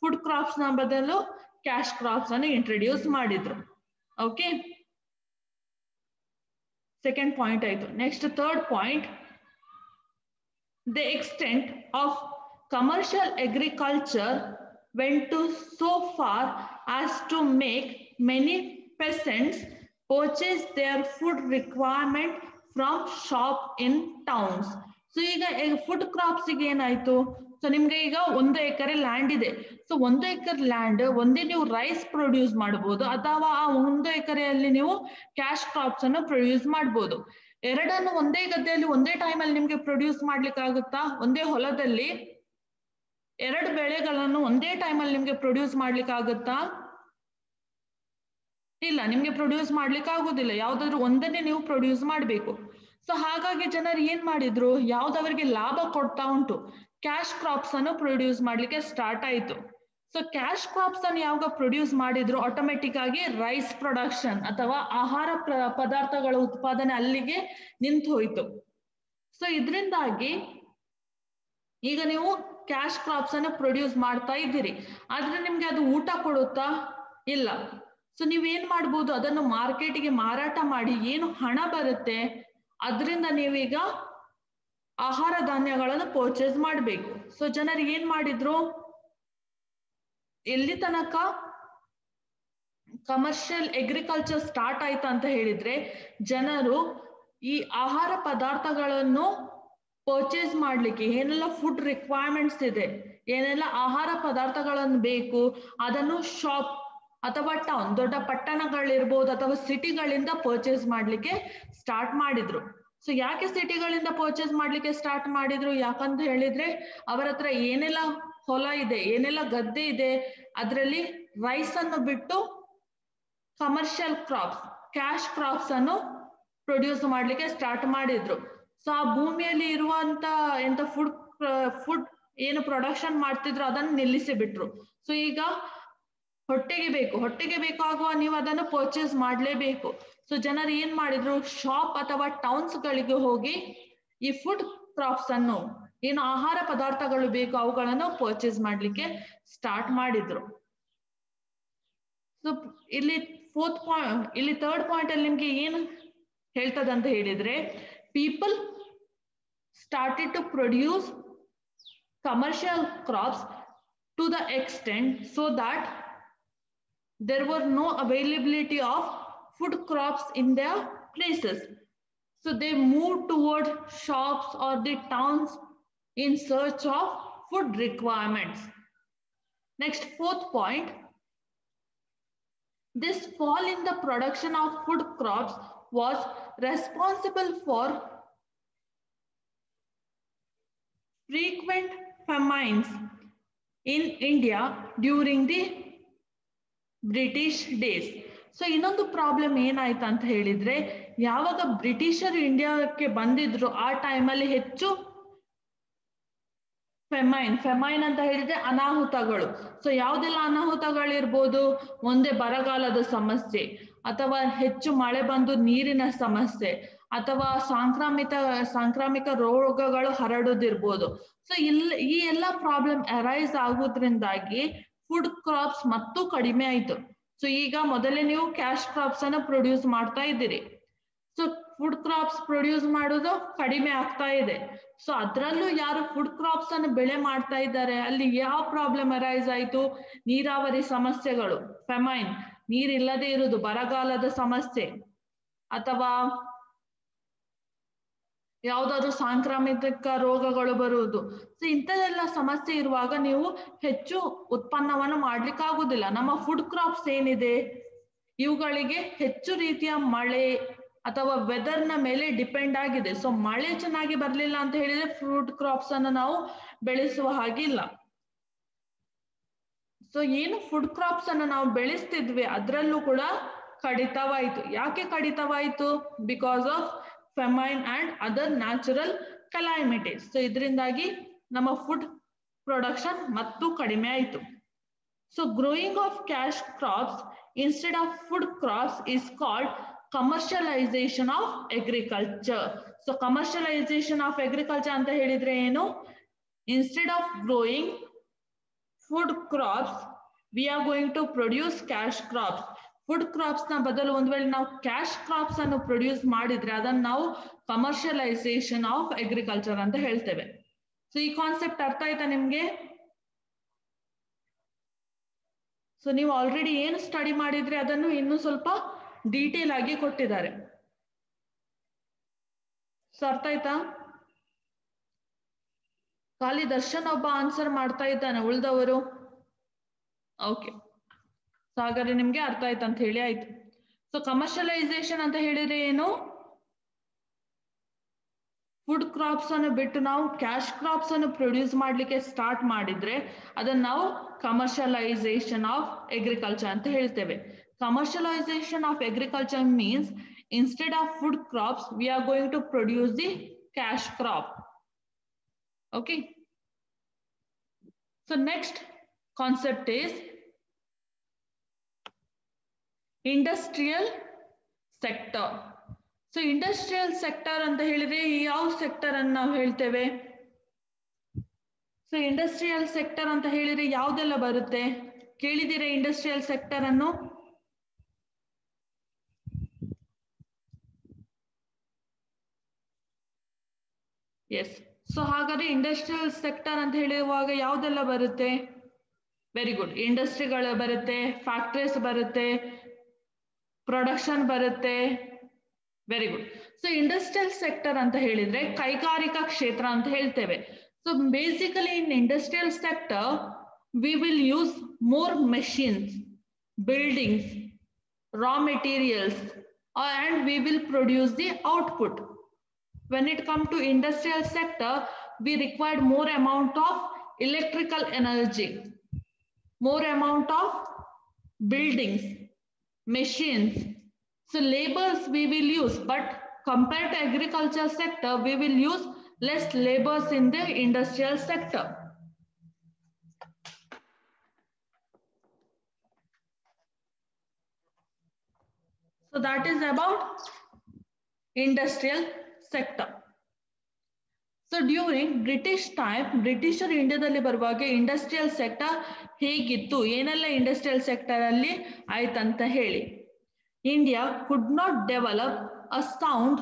ಫುಡ್ ಕ್ರಾಪ್ಸ್ನ ಬದಲು ಕ್ಯಾಶ್ ಕ್ರಾಪ್ಸ್ ಅನ್ನು ಇಂಟ್ರಡ್ಯೂಸ್ ಮಾಡಿದ್ರು. ಓಕೆ ಸೆಕೆಂಡ್ ಪಾಯಿಂಟ್ ಆಯ್ತು. Next third point the extent of commercial agriculture went to so far as to make many peasants purchase their food requirement from shop in towns so ಈಗ ಫುಡ್ ಕ್ರಾಪ್ಸಿಗೆ ಏನಾಯ್ತು? ಸೊ ನಿಮ್ಗೆ ಈಗ ಒಂದು ಎಕರೆ ಲ್ಯಾಂಡ್ ಇದೆ. ಸೊ ಒಂದು ಎಕರೆ ಲ್ಯಾಂಡ್ ಒಂದೇ ನೀವು ರೈಸ್ ಪ್ರೊಡ್ಯೂಸ್ ಮಾಡ್ಬೋದು. ಅಥವಾ ಆ ಒಂದು ಎಕರೆಯಲ್ಲಿ ನೀವು ಕ್ಯಾಶ್ ಕ್ರಾಪ್ಸ್ ಅನ್ನು ಪ್ರೊಡ್ಯೂಸ್ ಮಾಡಬಹುದು ಎರಡನ್ನು ಒಂದೇ ಗದ್ದೆಯಲ್ಲಿ ಒಂದೇ ಟೈಮಲ್ಲಿ ನಿಮ್ಗೆ ಪ್ರೊಡ್ಯೂಸ್ ಮಾಡ್ಲಿಕ್ಕೆ ಆಗುತ್ತಾ ಒಂದೇ ಹೊಲದಲ್ಲಿ ಎರಡು ಬೆಳೆಗಳನ್ನು ಒಂದೇ ಟೈಮಲ್ಲಿ ನಿಮ್ಗೆ ಪ್ರೊಡ್ಯೂಸ್ ಮಾಡ್ಲಿಕ್ಕೆ ಆಗುತ್ತಾ ಇಲ್ಲ, ನಿಮ್ಗೆ ಪ್ರೊಡ್ಯೂಸ್ ಮಾಡ್ಲಿಕ್ಕೆ ಆಗುದಿಲ್ಲ ಯಾವ್ದಾದ್ರು ಒಂದನ್ನೇ ನೀವು ಪ್ರೊಡ್ಯೂಸ್ ಮಾಡಬೇಕು. ಸೊ ಹಾಗಾಗಿ ಜನರು ಏನ್ ಮಾಡಿದ್ರು? ಯಾವ್ದವರಿಗೆ ಲಾಭ ಕೊಡ್ತಾ ಉಂಟು? ಕ್ಯಾಶ್ ಕ್ರಾಪ್ಸ್ ಅನ್ನು ಪ್ರೊಡ್ಯೂಸ್ ಮಾಡ್ಲಿಕ್ಕೆ ಸ್ಟಾರ್ಟ್ ಆಯ್ತು. ಸೊ ಕ್ಯಾಶ್ ಕ್ರಾಪ್ಸ್ ಅನ್ನು ಯಾವಾಗ ಪ್ರೊಡ್ಯೂಸ್ ಮಾಡಿದ್ರು ಆಟೋಮೆಟಿಕ್ ಆಗಿ ರೈಸ್ ಪ್ರೊಡಕ್ಷನ್ ಅಥವಾ ಆಹಾರ ಪದಾರ್ಥಗಳ ಉತ್ಪಾದನೆ ಅಲ್ಲಿಗೆ ನಿಂತು ಹೋಯ್ತು. ಸೊ ಇದರಿಂದಾಗಿ ಈಗ ನೀವು ಕ್ಯಾಶ್ ಕ್ರಾಪ್ಸ್ ಅನ್ನು ಪ್ರೊಡ್ಯೂಸ್ ಮಾಡ್ತಾ ಇದ್ದೀರಿ. ಆದ್ರೆ ನಿಮ್ಗೆ ಅದು ಊಟ ಕೊಡುತ್ತಾ ಇಲ್ಲ. ಸೊ ನೀವೇನ್ ಮಾಡ್ಬೋದು? ಅದನ್ನು ಮಾರ್ಕೆಟ್ಗೆ ಮಾರಾಟ ಮಾಡಿ ಏನು ಹಣ ಬರುತ್ತೆ? ಅದರಿಂದ ನೀವೀಗ ಆಹಾರ ಧಾನ್ಯಗಳನ್ನು ಪರ್ಚೇಸ್ ಮಾಡಬೇಕು. ಸೊ ಜನರು ಏನ್ ಮಾಡಿದ್ರು? ಎಲ್ಲಿ ತನಕ ಕಮರ್ಷಿಯಲ್ ಅಗ್ರಿಕಲ್ಚರ್ ಸ್ಟಾರ್ಟ್ ಆಯ್ತು ಅಂತ ಹೇಳಿದ್ರೆ ಜನರು ಈ ಆಹಾರ ಪದಾರ್ಥಗಳನ್ನು ಪರ್ಚೇಸ್ ಮಾಡ್ಲಿಕ್ಕೆ ಏನೆಲ್ಲ ಫುಡ್ ರಿಕ್ವೈರ್ಮೆಂಟ್ಸ್ ಇದೆ, ಏನೆಲ್ಲ ಆಹಾರ ಪದಾರ್ಥಗಳನ್ನು ಬೇಕು, ಅದನ್ನು ಶಾಪ್ ಅಥವಾ ಟೌನ್ ದೊಡ್ಡ ಪಟ್ಟಣಗಳಿರ್ಬೋದು ಅಥವಾ ಸಿಟಿಗಳಿಂದ ಪರ್ಚೇಸ್ ಮಾಡ್ಲಿಕ್ಕೆ ಸ್ಟಾರ್ಟ್ ಮಾಡಿದ್ರು. ಸೊ ಯಾಕೆ ಸಿಟಿಗಳಿಂದ ಪರ್ಚೇಸ್ ಮಾಡ್ಲಿಕ್ಕೆ ಸ್ಟಾರ್ಟ್ ಮಾಡಿದ್ರು? ಯಾಕಂತ ಹೇಳಿದ್ರೆ ಅವರ ಹತ್ರ ಏನೆಲ್ಲ ಹೊಲ ಇದೆ, ಏನೆಲ್ಲ ಗದ್ದೆ ಇದೆ, ಅದರಲ್ಲಿ ರೈಸ್ ಅನ್ನು ಬಿಟ್ಟು ಕಮರ್ಷಿಯಲ್ ಕ್ರಾಪ್ಸ್ ಕ್ಯಾಶ್ ಕ್ರಾಪ್ಸ್ ಅನ್ನು ಪ್ರೊಡ್ಯೂಸ್ ಮಾಡ್ಲಿಕ್ಕೆ ಸ್ಟಾರ್ಟ್ ಮಾಡಿದ್ರು. ಸೊ ಆ ಭೂಮಿಯಲ್ಲಿ ಇರುವಂತ ಎಂತ ಫುಡ್ ಫುಡ್ ಏನು ಪ್ರೊಡಕ್ಷನ್ ಮಾಡ್ತಿದ್ರು ಅದನ್ನು ನಿಲ್ಲಿಸಿ ಬಿಟ್ರು ಸೊ ಈಗ ಹೊಟ್ಟೆಗೆ ಬೇಕು, ಹೊಟ್ಟೆಗೆ ಬೇಕಾಗುವ ನೀವು ಅದನ್ನು ಪರ್ಚೇಸ್ ಮಾಡಲೇಬೇಕು. ಸೊ ಜನರು ಏನ್ ಮಾಡಿದ್ರು ಶಾಪ್ ಅಥವಾ ಟೌನ್ಸ್ ಗಳಿಗೆ ಹೋಗಿ ಈ ಫುಡ್ ಕ್ರಾಪ್ಸ್ ಅನ್ನು ಏನು ಆಹಾರ ಪದಾರ್ಥಗಳು ಬೇಕು ಅವುಗಳನ್ನು ಪರ್ಚೇಸ್ ಮಾಡ್ಲಿಕ್ಕೆ ಸ್ಟಾರ್ಟ್ ಮಾಡಿದ್ರು ಸೊ ಇಲ್ಲಿ ಫೋರ್ತ್ ಪಾಯಿಂಟ್ ಇಲ್ಲಿ ಥರ್ಡ್ ಪಾಯಿಂಟ್ ಅಲ್ಲಿ ನಿಮ್ಗೆ ಏನು ಹೇಳ್ತದಂತ ಹೇಳಿದ್ರೆ people started to produce commercial crops to the extent so that there were no availability of food crops in their places So they move toward shops or the towns in search of food requirements. Next, fourth point. This fall in the production of food crops was responsible for frequent famines in India during the British days so ಇನ್ನೊಂದು ಪ್ರಾಬ್ಲಮ್ ಏನಾಯ್ತು ಅಂತ ಹೇಳಿದ್ರೆ ಯಾವಾಗ ಬ್ರಿಟಿಷರು ಇಂಡಿಯಾಕ್ಕೆ ಬಂದಿದ್ರು ಆ ಟೈಮಲ್ಲಿ ಹೆಚ್ಚು ಫೆಮೈನ್ ಫೆಮೈನ್ ಅಂತ ಹೇಳಿದ್ರೆ ಅನಾಹುತಗಳು. ಸೊ ಯಾವ್ದೆಲ್ಲ ಅನಾಹುತಗಳಿರ್ಬೋದು? ಒಂದೇ ಬರಗಾಲದ ಸಮಸ್ಯೆ, ಅಥವಾ ಹೆಚ್ಚು ಮಳೆ ಬಂದು ನೀರಿನ ಸಮಸ್ಯೆ, ಅಥವಾ ಸಾಂಕ್ರಾಮಿಕ ಸಾಂಕ್ರಾಮಿಕ ರೋಗಗಳು ಹರಡೋದಿರ್ಬೋದು. ಸೊ ಇಲ್ಲಿ ಈ ಎಲ್ಲ ಪ್ರಾಬ್ಲಮ್ ಅರೈಸ್ ಆಗೋದ್ರಿಂದಾಗಿ ಫುಡ್ ಕ್ರಾಪ್ಸ್ ಮತ್ತು ಕಡಿಮೆ ಆಯ್ತು. ಸೊ ಈಗ ಮೊದಲೇ ನೀವು ಕ್ಯಾಶ್ ಕ್ರಾಪ್ಸ್ ಅನ್ನ ಪ್ರೊಡ್ಯೂಸ್ ಮಾಡ್ತಾ ಇದ್ದೀರಿ. ಫುಡ್ ಕ್ರಾಪ್ಸ್ ಪ್ರೊಡ್ಯೂಸ್ ಮಾಡೋದು ಕಡಿಮೆ ಆಗ್ತಾ ಇದೆ. ಸೊ ಅದರಲ್ಲೂ ಯಾರು ಫುಡ್ ಕ್ರಾಪ್ಸ್ ಅನ್ನು ಬೆಳೆ ಮಾಡ್ತಾ ಇದ್ದಾರೆ, ಅಲ್ಲಿ ಯಾವ ಪ್ರಾಬ್ಲಮ್ ಅರೈಸ್ ಆಯ್ತು? ನೀರಾವರಿ ಸಮಸ್ಯೆಗಳು ಫೆಮೈನ್ ನೀರಿಲ್ಲದೆ ಇರುವುದು, ಬರಗಾಲದ ಸಮಸ್ಯೆ, ಅಥವಾ ಯಾವ್ದಾದ್ರು ಸಾಂಕ್ರಾಮಿಕ ರೋಗಗಳು ಬರುವುದು. ಸೊ ಇಂಥದೆಲ್ಲ ಸಮಸ್ಯೆ ಇರುವಾಗ ನೀವು ಹೆಚ್ಚು ಉತ್ಪನ್ನವನ್ನು ಮಾಡ್ಲಿಕ್ಕೆ ಆಗುದಿಲ್ಲ. ನಮ್ಮ ಫುಡ್ ಕ್ರಾಪ್ಸ್ ಏನಿದೆ? ಇವುಗಳಿಗೆ ಹೆಚ್ಚು ರೀತಿಯ ಮಳೆ ಅಥವಾ ವೆದರ್ನ ಮೇಲೆ ಡಿಪೆಂಡ್ ಆಗಿದೆ. ಸೊ ಮಳೆ ಚೆನ್ನಾಗಿ ಬರಲಿಲ್ಲ ಅಂತ ಹೇಳಿದ್ರೆ ಫ್ರೂಟ್ ಕ್ರಾಪ್ಸ್ ಅನ್ನು ನಾವು ಬೆಳೆಸುವ ಹಾಗಿಲ್ಲ. ಸೊ ಏನು ಫುಡ್ ಕ್ರಾಪ್ಸ್ ಅನ್ನು ನಾವು ಬೆಳೆಸ್ತಿದ್ವಿ ಅದರಲ್ಲೂ ಕೂಡ ಕಡಿತವಾಯಿತು. ಯಾಕೆ ಕಡಿತವಾಯಿತು? Because of famine and other natural calamities so ಇದರಿಂದಾಗಿ ನಮ್ಮ ಫುಡ್ ಪ್ರೊಡಕ್ಷನ್ ಮತ್ತು ಕಡಿಮೆ ಆಯಿತು. So growing of cash crops instead of food crops is called commercialisation of agriculture so commercialisation of agriculture ಅಂತ ಹೇಳಿದ್ರೆ ಏನು? Instead of growing food crops we are going to produce cash crops food ಕ್ರಾಪ್ಸ್ನ ಬದಲು ಒಂದ್ ವೇಳೆ ನಾವು ಕ್ಯಾಶ್ ಕ್ರಾಪ್ಸ್ ಅನ್ನು ಪ್ರೊಡ್ಯೂಸ್ ಮಾಡಿದ್ರೆ ಅದನ್ನ ನಾವು ಕಮರ್ಷಿಯಲೈಸೇಷನ್ ಆಫ್ ಅಗ್ರಿಕಲ್ಚರ್ ಅಂತ ಹೇಳ್ತೇವೆ. ಸೊ ಈ ಕಾನ್ಸೆಪ್ಟ್ ಅರ್ಥ ಆಯ್ತಾ ನಿಮ್ಗೆ? ಸೊ ನೀವು ಆಲ್ರೆಡಿ ಏನು ಸ್ಟಡಿ ಮಾಡಿದ್ರೆ ಅದನ್ನು ಇನ್ನೂ ಸ್ವಲ್ಪ ಡೀಟೇಲ್ ಆಗಿ ಕೊಟ್ಟಿದ್ದಾರೆ. ಸೊ ಅರ್ಥ ಆಯ್ತಾ? ಖಾಲಿ ದರ್ಶನ್ ಒಬ್ಬ ಆನ್ಸರ್ ಮಾಡ್ತಾ ಇದ್ದಾನೆ, ಉಳ್ದವರು. ಓಕೆ ಸೊ ಹಾಗಾದ್ರೆ ನಿಮ್ಗೆ ಅರ್ಥ ಆಯ್ತು ಅಂತ ಹೇಳಿ, ಆಯ್ತು. ಸೊ ಕಮರ್ಷಿಯಲೈಸೇಷನ್ ಅಂತ ಹೇಳಿದ್ರೆ ಏನು? ಫುಡ್ ಕ್ರಾಪ್ಸ್ ಅನ್ನು ಬಿಟ್ಟು ನಾವು ಕ್ಯಾಶ್ ಕ್ರಾಪ್ಸ್ ಅನ್ನು ಪ್ರೊಡ್ಯೂಸ್ ಮಾಡ್ಲಿಕ್ಕೆ ಸ್ಟಾರ್ಟ್ ಮಾಡಿದ್ರೆ ಅದನ್ನ ನಾವು ಕಮರ್ಷಿಯಲೈಸೇಷನ್ ಆಫ್ ಅಗ್ರಿಕಲ್ಚರ್ ಅಂತ ಹೇಳ್ತೇವೆ. Commercialisation of agriculture means instead of food crops we are going to produce the cash crop okay? So, next concept is industrial sector. So industrial sector ಅಂತ ಹೇಳಿದ್ರೆ ಯಾವ ಸೆಕ್ಟರ್ ಅನ್ನು ನಾವು ಹೇಳ್ತೇವೆ? ಸೊ ಇಂಡಸ್ಟ್ರಿಯಲ್ ಸೆಕ್ಟರ್ ಅಂತ ಹೇಳಿದ್ರೆ ಯಾವುದೆಲ್ಲ ಬರುತ್ತೆ? ಕೇಳಿದಿರ ಇಂಡಸ್ಟ್ರಿಯಲ್ ಸೆಕ್ಟರ್ ಅನ್ನು? ಎಸ್ ಸೊ ಹಾಗಾದ್ರೆ ಇಂಡಸ್ಟ್ರಿಯಲ್ ಸೆಕ್ಟರ್ ಅಂತ ಹೇಳುವಾಗ ಯಾವ್ದೆಲ್ಲ ಬರುತ್ತೆ? ವೆರಿ ಗುಡ್ ಇಂಡಸ್ಟ್ರಿಗಳು ಬರುತ್ತೆ ಫ್ಯಾಕ್ಟ್ರೀಸ್ ಬರುತ್ತೆ ಪ್ರೊಡಕ್ಷನ್ ಬರುತ್ತೆ. Very good so industrial sector ಅಂತ ಹೇಳಿದ್ರೆ ಕೈಗಾರಿಕಾ ಕ್ಷೇತ್ರ ಅಂತ ಹೇಳ್ತೇವೆ. So basically in industrial sector we will use more machines buildings raw materials and we will produce the output when it comes to industrial sector we required more amount of electrical energy more amount of buildings machines. So labors we will use but compared to agriculture sector we will use less labors in the industrial sector. So that is about industrial sector so during British time ಬ್ರಿಟಿಷರು ಇಂಡಿಯಾದಲ್ಲಿ ಬರುವಾಗ ಇಂಡಸ್ಟ್ರಿಯಲ್ ಸೆಕ್ಟರ್ ಹೇಗಿತ್ತು? ಏನೆಲ್ಲ ಇಂಡಸ್ಟ್ರಿಯಲ್ ಸೆಕ್ಟರ್ ಅಲ್ಲಿ ಆಯ್ತಂತ ಹೇಳಿ. India could not develop a sound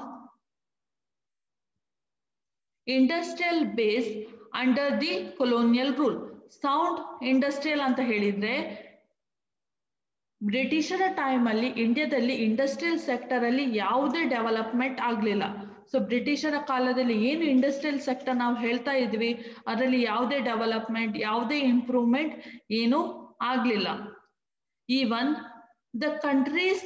industrial base under the colonial rule sound industrial ಅಂತ ಹೇಳಿದ್ರೆ ಬ್ರಿಟಿಷರ ಟೈಮ್ ಅಲ್ಲಿ ಇಂಡಿಯಾದಲ್ಲಿ ಇಂಡಸ್ಟ್ರಿಯಲ್ ಸೆಕ್ಟರ್ ಅಲ್ಲಿ ಯಾವುದೇ ಡೆವಲಪ್ಮೆಂಟ್ ಆಗ್ಲಿಲ್ಲ. ಸೊ ಬ್ರಿಟಿಷರ ಕಾಲದಲ್ಲಿ ಏನು ಇಂಡಸ್ಟ್ರಿಯಲ್ ಸೆಕ್ಟರ್ ನಾವು ಹೇಳ್ತಾ ಇದ್ವಿ, ಅದರಲ್ಲಿ ಯಾವುದೇ ಡೆವಲಪ್ಮೆಂಟ್ ಯಾವುದೇ ಇಂಪ್ರೂವ್ಮೆಂಟ್ ಏನು ಆಗ್ಲಿಲ್ಲ. Even the countries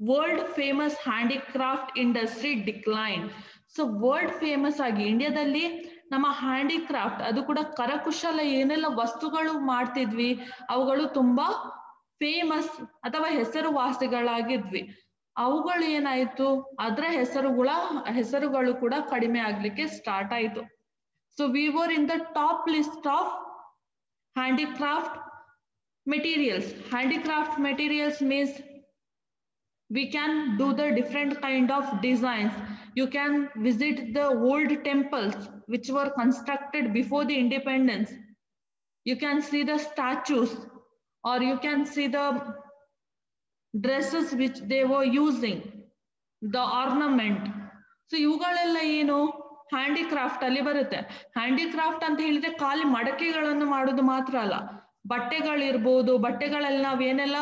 world famous handicraft industry decline so world famous ಆಗಿ ಇಂಡಿಯಾದಲ್ಲಿ ನಮ್ಮ ಹ್ಯಾಂಡಿಕ್ರಾಫ್ಟ್ ಅದು ಕೂಡ ಕರಕುಶಲ ಏನೆಲ್ಲ ವಸ್ತುಗಳು ಮಾಡ್ತಿದ್ವಿ, ಅವುಗಳು ತುಂಬಾ ಫೇಮಸ್ ಅಥವಾ ಹೆಸರುವಾಸಿಗಳಾಗಿದ್ವಿ. ಅವುಗಳು ಏನಾಯ್ತು ಅದರ ಹೆಸರುಗಳ ಹೆಸರುಗಳು ಕೂಡ ಕಡಿಮೆ ಆಗ್ಲಿಕ್ಕೆ ಸ್ಟಾರ್ಟ್ ಆಯ್ತು so we were in the top list of handicraft materials handicraft materials means we can do the different kind of designs you can visit the old temples which were constructed before the independence you can see the statues or you can see the dresses which they were using the ornament so ಇವುಗಳೆಲ್ಲ ಏನು? ಹ್ಯಾಂಡಿಕ್ರಾಫ್ಟ್ ಅಲ್ಲಿ ಬರುತ್ತೆ. ಹ್ಯಾಂಡಿಕ್ರಾಫ್ಟ್ ಅಂತ ಹೇಳಿದ್ರೆ ಖಾಲಿ ಮಡಕೆಗಳನ್ನು ಮಾಡೋದು ಮಾತ್ರ ಅಲ್ಲ. ಬಟ್ಟೆಗಳಿರ್ಬೋದು, ಬಟ್ಟೆಗಳಲ್ಲಿ ನಾವೇನೆಲ್ಲ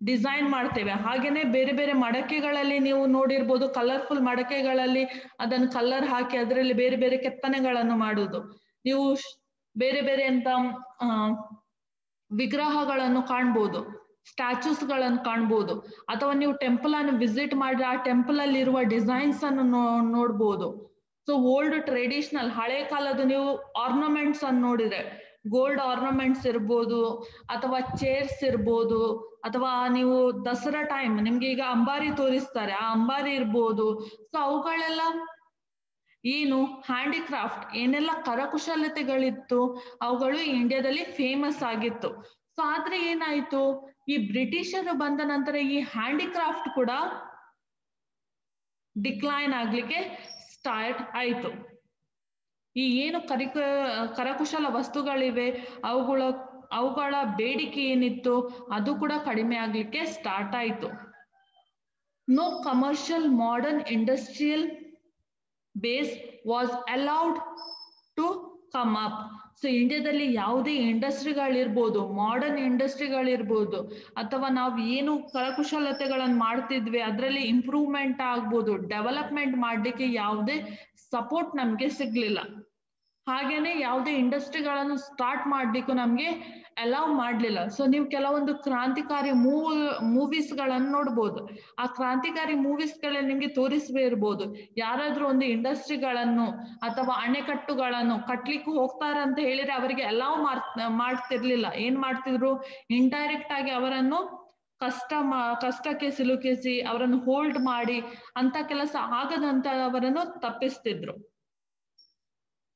ಡಿಸೈನ್ ಮಾಡ್ತೇವೆ, ಹಾಗೇನೆ ಬೇರೆ ಬೇರೆ ಮಡಕೆಗಳಲ್ಲಿ ನೀವು ನೋಡಿರ್ಬೋದು ಕಲರ್ಫುಲ್ ಮಡಕೆಗಳಲ್ಲಿ ಅದನ್ನ ಕಲರ್ ಹಾಕಿ ಅದರಲ್ಲಿ ಬೇರೆ ಬೇರೆ ಕೆತ್ತನೆಗಳನ್ನು ಮಾಡುವುದು ನೀವು ಬೇರೆ ಬೇರೆ ಅಂತ ವಿಗ್ರಹಗಳನ್ನು ಕಾಣ್ಬೋದು. ಸ್ಟ್ಯಾಚೂಸ್ಗಳನ್ನು ಕಾಣ್ಬೋದು. ಅಥವಾ ನೀವು ಟೆಂಪಲ್ ಅನ್ನು ವಿಸಿಟ್ ಮಾಡಿ ಆ ಟೆಂಪಲ್ ಅಲ್ಲಿ ಇರುವ ಡಿಸೈನ್ಸ್ ಅನ್ನು ನೋಡ್ಬೋದು. ಸೊ ಓಲ್ಡ್ ಟ್ರೆಡಿಷನಲ್ ಹಳೆ ಕಾಲದ ನೀವು ಆರ್ನಮೆಂಟ್ಸ್ ಅನ್ನು ನೋಡಿದ್ರೆ ಗೋಲ್ಡ್ ಆರ್ನಮೆಂಟ್ಸ್ ಇರ್ಬೋದು, ಅಥವಾ ಚೇರ್ಸ್ ಇರ್ಬೋದು, ಅಥವಾ ನೀವು ದಸರಾ ಟೈಮ್ ನಿಮ್ಗೆ ಈಗ ಅಂಬಾರಿ ತೋರಿಸ್ತಾರೆ, ಆ ಅಂಬಾರಿ ಇರ್ಬೋದು. ಸೊ ಅವುಗಳೆಲ್ಲ ಏನು ಹ್ಯಾಂಡಿಕ್ರಾಫ್ಟ್ ಏನೆಲ್ಲ ಕರಕುಶಲತೆಗಳಿತ್ತು, ಅವುಗಳು ಇಂಡಿಯಾದಲ್ಲಿ ಫೇಮಸ್ ಆಗಿತ್ತು. ಸೊ ಆದ್ರೆ ಏನಾಯ್ತು? ಈ ಬ್ರಿಟಿಷರು ಬಂದ ನಂತರ ಈ ಹ್ಯಾಂಡಿಕ್ರಾಫ್ಟ್ ಕೂಡ ಡಿಕ್ಲೈನ್ ಆಗ್ಲಿಕ್ಕೆ ಸ್ಟಾರ್ಟ್ ಆಯಿತು. ಈ ಏನು ಕರಿಕ ಕರಕುಶಲ ವಸ್ತುಗಳಿವೆ, ಅವುಗಳ ಅವುಗಳ ಬೇಡಿಕೆ ಏನಿತ್ತು, ಅದು ಕೂಡ ಕಡಿಮೆ ಆಗ್ಲಿಕ್ಕೆ ಸ್ಟಾರ್ಟ್ ಆಯ್ತು. No commercial modern industrial base was allowed to come up so ಇಂಡಿಯಾದಲ್ಲಿ ಯಾವುದೇ ಇಂಡಸ್ಟ್ರಿಗಳಿರ್ಬೋದು ಮಾಡರ್ನ್ ಇಂಡಸ್ಟ್ರಿಗಳಿರ್ಬೋದು, ಅಥವಾ ನಾವು ಏನು ಕರಕುಶಲತೆಗಳನ್ನು ಮಾಡ್ತಿದ್ವಿ, ಅದರಲ್ಲಿ ಇಂಪ್ರೂವ್ಮೆಂಟ್ ಆಗ್ಬೋದು ಡೆವಲಪ್ಮೆಂಟ್ ಮಾಡಲಿಕ್ಕೆ ಯಾವುದೇ ಸಪೋರ್ಟ್ ನಮಗೆ ಸಿಗ್ಲಿಲ್ಲ. ಹಾಗೇನೆ ಯಾವುದೇ ಇಂಡಸ್ಟ್ರಿಗಳನ್ನು ಸ್ಟಾರ್ಟ್ ಮಾಡ್ಲಿಕ್ಕೂ ನಮ್ಗೆ ಅಲೌ ಮಾಡ್ಲಿಲ್ಲ. ಸೊ ನೀವು ಕೆಲವೊಂದು ಕ್ರಾಂತಿಕಾರಿ ಮೂವ್ ಮೂವೀಸ್ಗಳನ್ನು ನೋಡ್ಬೋದು. ಆ ಕ್ರಾಂತಿಕಾರಿ ಮೂವೀಸ್ಗಳಲ್ಲಿ ನಿಮ್ಗೆ ತೋರಿಸಬೇ ಇರ್ಬೋದು. ಯಾರಾದ್ರೂ ಒಂದು ಇಂಡಸ್ಟ್ರಿಗಳನ್ನು ಅಥವಾ ಅಣೆಕಟ್ಟುಗಳನ್ನು ಕಟ್ಲಿಕ್ಕೂ ಹೋಗ್ತಾರ ಅಂತ ಹೇಳಿದ್ರೆ ಅವರಿಗೆ ಅಲೌ ಮಾಡ್ತಿರ್ಲಿಲ್ಲ. ಏನ್ ಮಾಡ್ತಿದ್ರು? ಇಂಡೈರೆಕ್ಟ್ ಆಗಿ ಅವರನ್ನು ಕಷ್ಟ ಕಷ್ಟಕ್ಕೆ ಸಿಲುಕಿಸಿ ಅವರನ್ನು ಹೋಲ್ಡ್ ಮಾಡಿ ಅಂತ ಕೆಲಸ ಆಗದಂತ ಅವರನ್ನು ತಪ್ಪಿಸ್ತಿದ್ರು.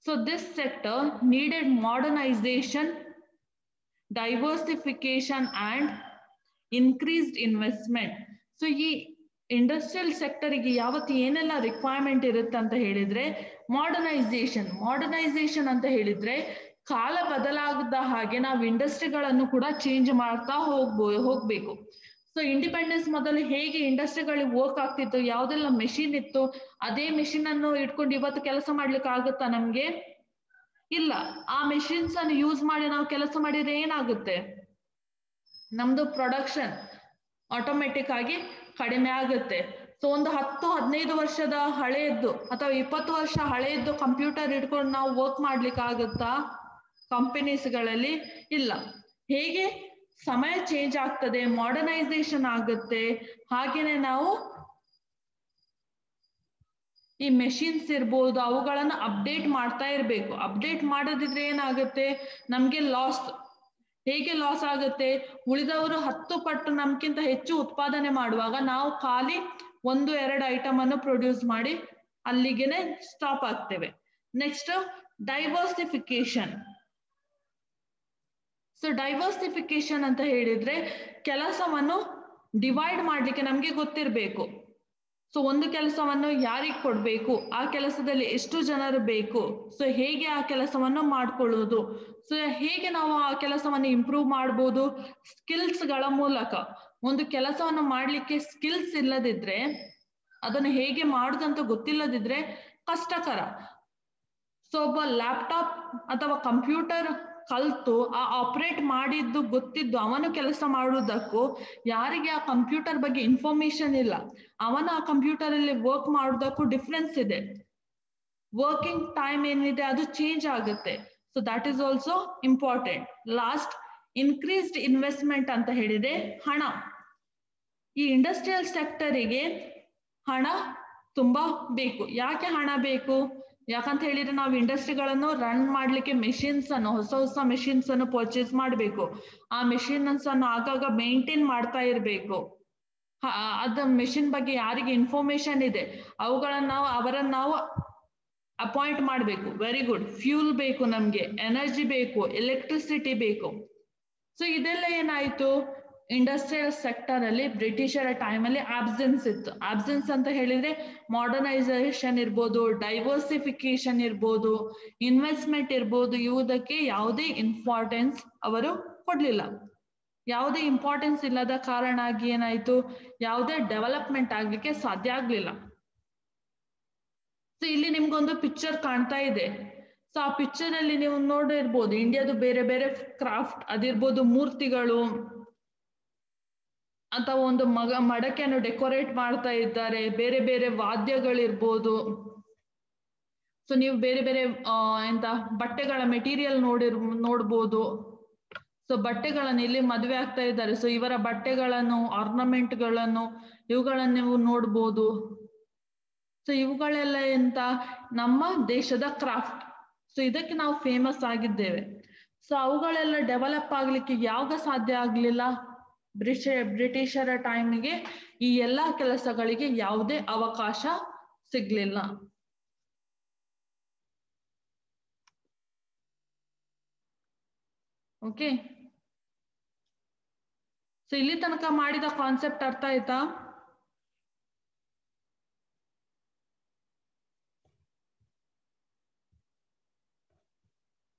So this sector needed modernisation diversification and increased investment so ಈ ಇಂಡಸ್ಟ್ರಿಯಲ್ ಸೆಕ್ಟರಿಗೆ ಯಾವತ್ತು ಏನೆಲ್ಲ ರಿಕ್ವೈರ್ಮೆಂಟ್ ಇರುತ್ತೆ ಅಂತ ಹೇಳಿದ್ರೆ ಮಾಡರ್ನೈಸೇಷನ್ ಮಾಡರ್ನೈಸೇಷನ್ ಅಂತ ಹೇಳಿದ್ರೆ ಕಾಲ ಬದಲಾಗದ ಹಾಗೆ ನಾವು ಇಂಡಸ್ಟ್ರಿಗಳನ್ನು ಕೂಡ ಚೇಂಜ್ ಮಾಡ್ತಾ ಹೋಗ್ಬೋ, ಹೋಗ್ಬೇಕು. ಸೊ ಇಂಡಿಪೆಂಡೆನ್ಸ್ ಮೊದಲು ಹೇಗೆ ಇಂಡಸ್ಟ್ರಿಗಳಿಗೆ ವರ್ಕ್ ಆಗ್ತಿತ್ತು, ಯಾವ್ದೆಲ್ಲ ಮೆಷಿನ್ ಇತ್ತು, ಅದೇ ಮೆಷಿನ್ ಅನ್ನು ಇಟ್ಕೊಂಡು ಇವತ್ತು ಕೆಲಸ ಮಾಡ್ಲಿಕ್ಕೆ ಆಗುತ್ತಾ ನಮ್ಗೆ? ಇಲ್ಲ. ಆ ಮೆಷಿನ್ಸ್ ಅನ್ನು ಯೂಸ್ ಮಾಡಿ ನಾವು ಕೆಲಸ ಮಾಡಿದ್ರೆ ಏನಾಗುತ್ತೆ? ನಮ್ದು ಪ್ರೊಡಕ್ಷನ್ ಆಟೋಮೆಟಿಕ್ ಆಗಿ ಕಡಿಮೆ ಆಗುತ್ತೆ. ಸೊ ಒಂದು ಹತ್ತು, ಹದಿನೈದು ವರ್ಷದ ಹಳೆಯದ್ದು ಅಥವಾ ಇಪ್ಪತ್ತು ವರ್ಷ ಹಳೆಯದ್ದು ಕಂಪ್ಯೂಟರ್ ಇಟ್ಕೊಂಡು ನಾವು ವರ್ಕ್ ಮಾಡ್ಲಿಕ್ಕೆ ಆಗುತ್ತಾ? ಕಂಪನೀಸ್ಗಳಲ್ಲಿ ಇಲ್ಲ. ಹೇಗೆ? ಸಮಯ ಚೇಂಜ್ ಆಗ್ತದೆ ಮಾಡರ್ನೈಸೇಷನ್ ಆಗುತ್ತೆ. ಹಾಗೇನೆ ನಾವು ಈ ಮೆಷಿನ್ಸ್ ಇರ್ಬೋದು, ಅವುಗಳನ್ನು ಅಪ್ಡೇಟ್ ಮಾಡ್ತಾ ಇರಬೇಕು. ಅಪ್ಡೇಟ್ ಮಾಡೋದಿದ್ರೆ ಏನಾಗುತ್ತೆ? ನಮ್ಗೆ ಲಾಸ್ ಹೇಗೆ ಲಾಸ್ ಆಗುತ್ತೆ? ಉಳಿದವರು ಹತ್ತು ಪಟ್ಟು ನಮ್ಗಿಂತ ಹೆಚ್ಚು ಉತ್ಪಾದನೆ ಮಾಡುವಾಗ ನಾವು ಖಾಲಿ ಒಂದು, ಎರಡು ಐಟಮ್ ಅನ್ನು ಪ್ರೊಡ್ಯೂಸ್ ಮಾಡಿ ಅಲ್ಲಿಗೆನೆ ಸ್ಟಾಪ್ ಆಗ್ತೇವೆ. ನೆಕ್ಸ್ಟ್ ಡೈವರ್ಸಿಫಿಕೇಶನ್ ಸೊ ಡೈವರ್ಸಿಫಿಕೇಶನ್ ಅಂತ ಹೇಳಿದ್ರೆ ಕೆಲಸವನ್ನು ಡಿವೈಡ್ ಮಾಡ್ಲಿಕ್ಕೆ ನಮ್ಗೆ ಗೊತ್ತಿರಬೇಕು. ಸೊ ಒಂದು ಕೆಲಸವನ್ನು ಯಾರಿಗೆ ಕೊಡ್ಬೇಕು? ಆ ಕೆಲಸದಲ್ಲಿ ಎಷ್ಟು ಜನರು ಬೇಕು? ಸೊ ಹೇಗೆ ಆ ಕೆಲಸವನ್ನು ಮಾಡ್ಕೊಳ್ಳೋದು? ಸೊ ಹೇಗೆ ನಾವು ಆ ಕೆಲಸವನ್ನು ಇಂಪ್ರೂವ್ ಮಾಡ್ಬೋದು? ಸ್ಕಿಲ್ಸ್ಗಳ ಮೂಲಕ. ಒಂದು ಕೆಲಸವನ್ನು ಮಾಡ್ಲಿಕ್ಕೆ ಸ್ಕಿಲ್ಸ್ ಇಲ್ಲದಿದ್ರೆ, ಅದನ್ನು ಹೇಗೆ ಮಾಡುದಂತ ಗೊತ್ತಿಲ್ಲದಿದ್ರೆ ಕಷ್ಟಕರ. ಸೊ ಒಬ್ಬ ಲ್ಯಾಪ್ಟಾಪ್ ಅಥವಾ ಕಂಪ್ಯೂಟರ್ ಕಲ್ತು, ಆ ಆಪರೇಟ್ ಮಾಡಿದ್ದು, ಗೊತ್ತಿದ್ದು, ಅವನು ಕೆಲಸ ಮಾಡುವುದಕ್ಕೂ ಯಾರಿಗೆ ಆ ಕಂಪ್ಯೂಟರ್ ಬಗ್ಗೆ ಇನ್ಫಾರ್ಮೇಶನ್ ಇಲ್ಲ. ಅವನ ಆ ಕಂಪ್ಯೂಟರ್ ಅಲ್ಲಿ ವರ್ಕ್ ಮಾಡೋದಕ್ಕೂ ಡಿಫ್ರೆನ್ಸ್ ಇದೆ. ವರ್ಕಿಂಗ್ ಟೈಮ್ ಏನಿದೆ, ಅದು ಚೇಂಜ್ ಆಗುತ್ತೆ. So that is also important last increased investment ಅಂತ ಹೇಳಿದೆ, ಹಣ. ಈ ಇಂಡಸ್ಟ್ರಿಯಲ್ ಸೆಕ್ಟರಿಗೆ ಹಣ ತುಂಬಾ ಬೇಕು. ಯಾಕೆ ಹಣ ಬೇಕು? ಯಾಕಂತ ಹೇಳಿದ್ರೆ ನಾವು ಇಂಡಸ್ಟ್ರಿಗಳನ್ನು ರನ್ ಮಾಡ್ಲಿಕ್ಕೆ ಮೆಷಿನ್ಸ್ ಅನ್ನು, ಹೊಸ ಹೊಸ ಮೆಷಿನ್ಸ್ ಅನ್ನು ಪರ್ಚೇಸ್ ಮಾಡಬೇಕು. ಆ ಮೆಷಿನ್ಸ್ ಅನ್ನು ಆಗಾಗ ಮೇಂಟೈನ್ ಮಾಡ್ತಾ ಇರಬೇಕು. ಅದ ಮೆಷಿನ್ ಬಗ್ಗೆ ಯಾರಿಗೆ ಇನ್ಫಾರ್ಮೇಶನ್ ಇದೆ, ಅವುಗಳನ್ನ ನಾವು, ಅವರನ್ನ ನಾವು ಅಪಾಯಿಂಟ್ ಮಾಡಬೇಕು. ವೆರಿ ಗುಡ್ ಫ್ಯೂಲ್ ಬೇಕು ನಮ್ಗೆ ಎನರ್ಜಿ ಬೇಕು ಎಲೆಕ್ಟ್ರಿಸಿಟಿ ಬೇಕು. ಸೊ ಇದೆಲ್ಲ ಏನಾಯ್ತು? ಇಂಡಸ್ಟ್ರಿಯಲ್ ಸೆಕ್ಟರ್ ಅಲ್ಲಿ ಬ್ರಿಟಿಷರ ಟೈಮ್ ಅಲ್ಲಿ ಆಬ್ಸೆನ್ಸ್ ಇತ್ತು. ಆಬ್ಸೆನ್ಸ್ ಅಂತ ಹೇಳಿದ್ರೆ ಮಾಡರ್ನೈಸೇಷನ್ ಇರ್ಬೋದು ಡೈವರ್ಸಿಫಿಕೇಶನ್ ಇರ್ಬೋದು ಇನ್ವೆಸ್ಟ್ಮೆಂಟ್ ಇರ್ಬೋದು, ಇವುದಕ್ಕೆ ಯಾವುದೇ ಇಂಪಾರ್ಟೆನ್ಸ್ ಅವರು ಕೊಡ್ಲಿಲ್ಲ. ಯಾವುದೇ ಇಂಪಾರ್ಟೆನ್ಸ್ ಇಲ್ಲದ ಕಾರಣ ಆಗಿ ಏನಾಯ್ತು? ಯಾವುದೇ ಡೆವಲಪ್ಮೆಂಟ್ ಆಗ್ಲಿಕ್ಕೆ ಸಾಧ್ಯ ಆಗ್ಲಿಲ್ಲ. ಸೊ ಇಲ್ಲಿ ನಿಮ್ಗೊಂದು ಪಿಕ್ಚರ್ ಕಾಣ್ತಾ ಇದೆ. ಸೊ ಆ ಪಿಕ್ಚರ್ ಅಲ್ಲಿ ನೀವು ನೋಡಿರ್ಬೋದು ಇಂಡಿಯಾದು ಬೇರೆ ಬೇರೆ ಕ್ರಾಫ್ಟ್ ಅದಿರ್ಬೋದು, ಮೂರ್ತಿಗಳು ಅಥವಾ ಒಂದು ಮಗ ಮಡಕೆಯನ್ನು ಡೆಕೋರೇಟ್ ಮಾಡ್ತಾ ಇದ್ದಾರೆ. ಬೇರೆ ಬೇರೆ ವಾದ್ಯಗಳಿರ್ಬೋದು. ಸೊ ನೀವು ಬೇರೆ ಬೇರೆ ಎಂತ ಬಟ್ಟೆಗಳ ಮೆಟೀರಿಯಲ್ ನೋಡಿರ್, ನೋಡ್ಬೋದು. ಸೊ ಬಟ್ಟೆಗಳನ್ನು ಇಲ್ಲಿ ಮದುವೆ ಆಗ್ತಾ ಇದ್ದಾರೆ. ಸೊ ಇವರ ಬಟ್ಟೆಗಳನ್ನು ಆರ್ನಮೆಂಟ್ಗಳನ್ನು ಇವುಗಳನ್ನು ನೀವು ನೋಡ್ಬೋದು. ಸೊ ಇವುಗಳೆಲ್ಲ ಎಂತ ನಮ್ಮ ದೇಶದ ಕ್ರಾಫ್ಟ್ ಸೊ ಇದಕ್ಕೆ ನಾವು ಫೇಮಸ್ ಆಗಿದ್ದೇವೆ. ಸೊ ಅವುಗಳೆಲ್ಲ ಡೆವಲಪ್ ಆಗ್ಲಿಕ್ಕೆ ಯಾವಾಗ ಸಾಧ್ಯ ಆಗ್ಲಿಲ್ಲ? ಬ್ರಿಷ ಬ್ರಿಟಿಷರ ಟೈಮ್ಗೆ ಈ ಎಲ್ಲಾ ಕೆಲಸಗಳಿಗೆ ಯಾವುದೇ ಅವಕಾಶ ಸಿಗ್ಲಿಲ್ಲ. ಓಕೆ ಸೊ ಇಲ್ಲಿ ತನಕ ಮಾಡಿದ ಕಾನ್ಸೆಪ್ಟ್ ಅರ್ಥ ಆಯ್ತಾ?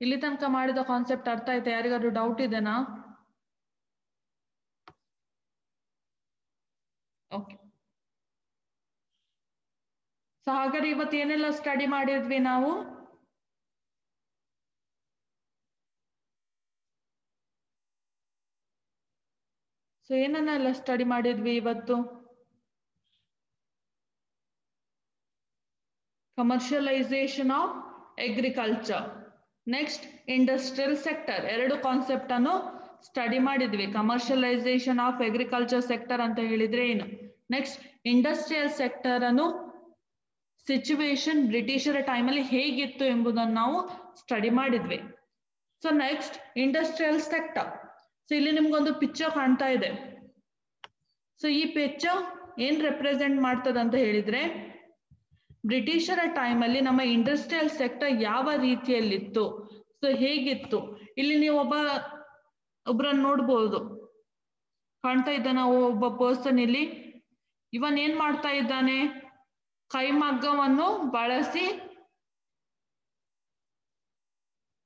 ಇಲ್ಲಿ ತನಕ ಮಾಡಿದ ಕಾನ್ಸೆಪ್ಟ್ ಅರ್ಥ ಆಯ್ತಾ? ಯಾರಿಗಾದ್ರು ಡೌಟ್ ಇದೆನಾ? ಓಕೆ ಸೊ ಹಾಗಾದ್ರೆ ಇವತ್ತು ಏನೆಲ್ಲ ಸ್ಟಡಿ ಮಾಡಿದ್ವಿ ನಾವು? ಸೊ ಏನನ್ನೆಲ್ಲ ಸ್ಟಡಿ ಮಾಡಿದ್ವಿ ಇವತ್ತು? Commercialisation of agriculture next industrial sector ಎರಡು ಕಾನ್ಸೆಪ್ಟ್ ಅನ್ನು ಸ್ಟಡಿ ಮಾಡಿದ್ವಿ. ಕಮರ್ಷಿಯಲೈಸೇಷನ್ ಆಫ್ ಅಗ್ರಿಕಲ್ಚರ್ ಸೆಕ್ಟರ್ ಅಂತ ಹೇಳಿದ್ರೆ ಏನು? ನೆಕ್ಸ್ಟ್ ಇಂಡಸ್ಟ್ರಿಯಲ್ ಸೆಕ್ಟರ್ ಅನ್ನು ಸಿಚುವೇಶನ್ ಬ್ರಿಟಿಷರ ಟೈಮಲ್ಲಿ ಹೇಗಿತ್ತು ಎಂಬುದನ್ನು ನಾವು ಸ್ಟಡಿ ಮಾಡಿದ್ವಿ. So next industrial sector so ಇಲ್ಲಿ ನಿಮ್ಗೊಂದು ಪಿಕ್ಚರ್ ಕಾಣ್ತಾ ಇದೆ. ಸೊ ಈ ಪಿಕ್ಚರ್ ಏನ್ ರೆಪ್ರೆಸೆಂಟ್ ಮಾಡ್ತದ ಅಂತ ಹೇಳಿದ್ರೆ, ಬ್ರಿಟಿಷರ ಟೈಮಲ್ಲಿ ನಮ್ಮ ಇಂಡಸ್ಟ್ರಿಯಲ್ ಸೆಕ್ಟರ್ ಯಾವ ರೀತಿಯಲ್ಲಿತ್ತು? ಸೊ ಹೇಗಿತ್ತು? ಇಲ್ಲಿ ನೀವು ಒಬ್ಬ, ಒಬ್ರನ್ನ ನೋಡ್ಬೋದು. ಕಾಣ್ತಾ ಇದ್ದ ನಾವು ಒಬ್ಬ ಪರ್ಸನ್ ಇಲ್ಲಿ. ಇವನ್ ಏನ್ ಮಾಡ್ತಾ ಇದ್ದಾನೆ? ಕೈಮಗ್ಗವನ್ನು ಬಳಸಿ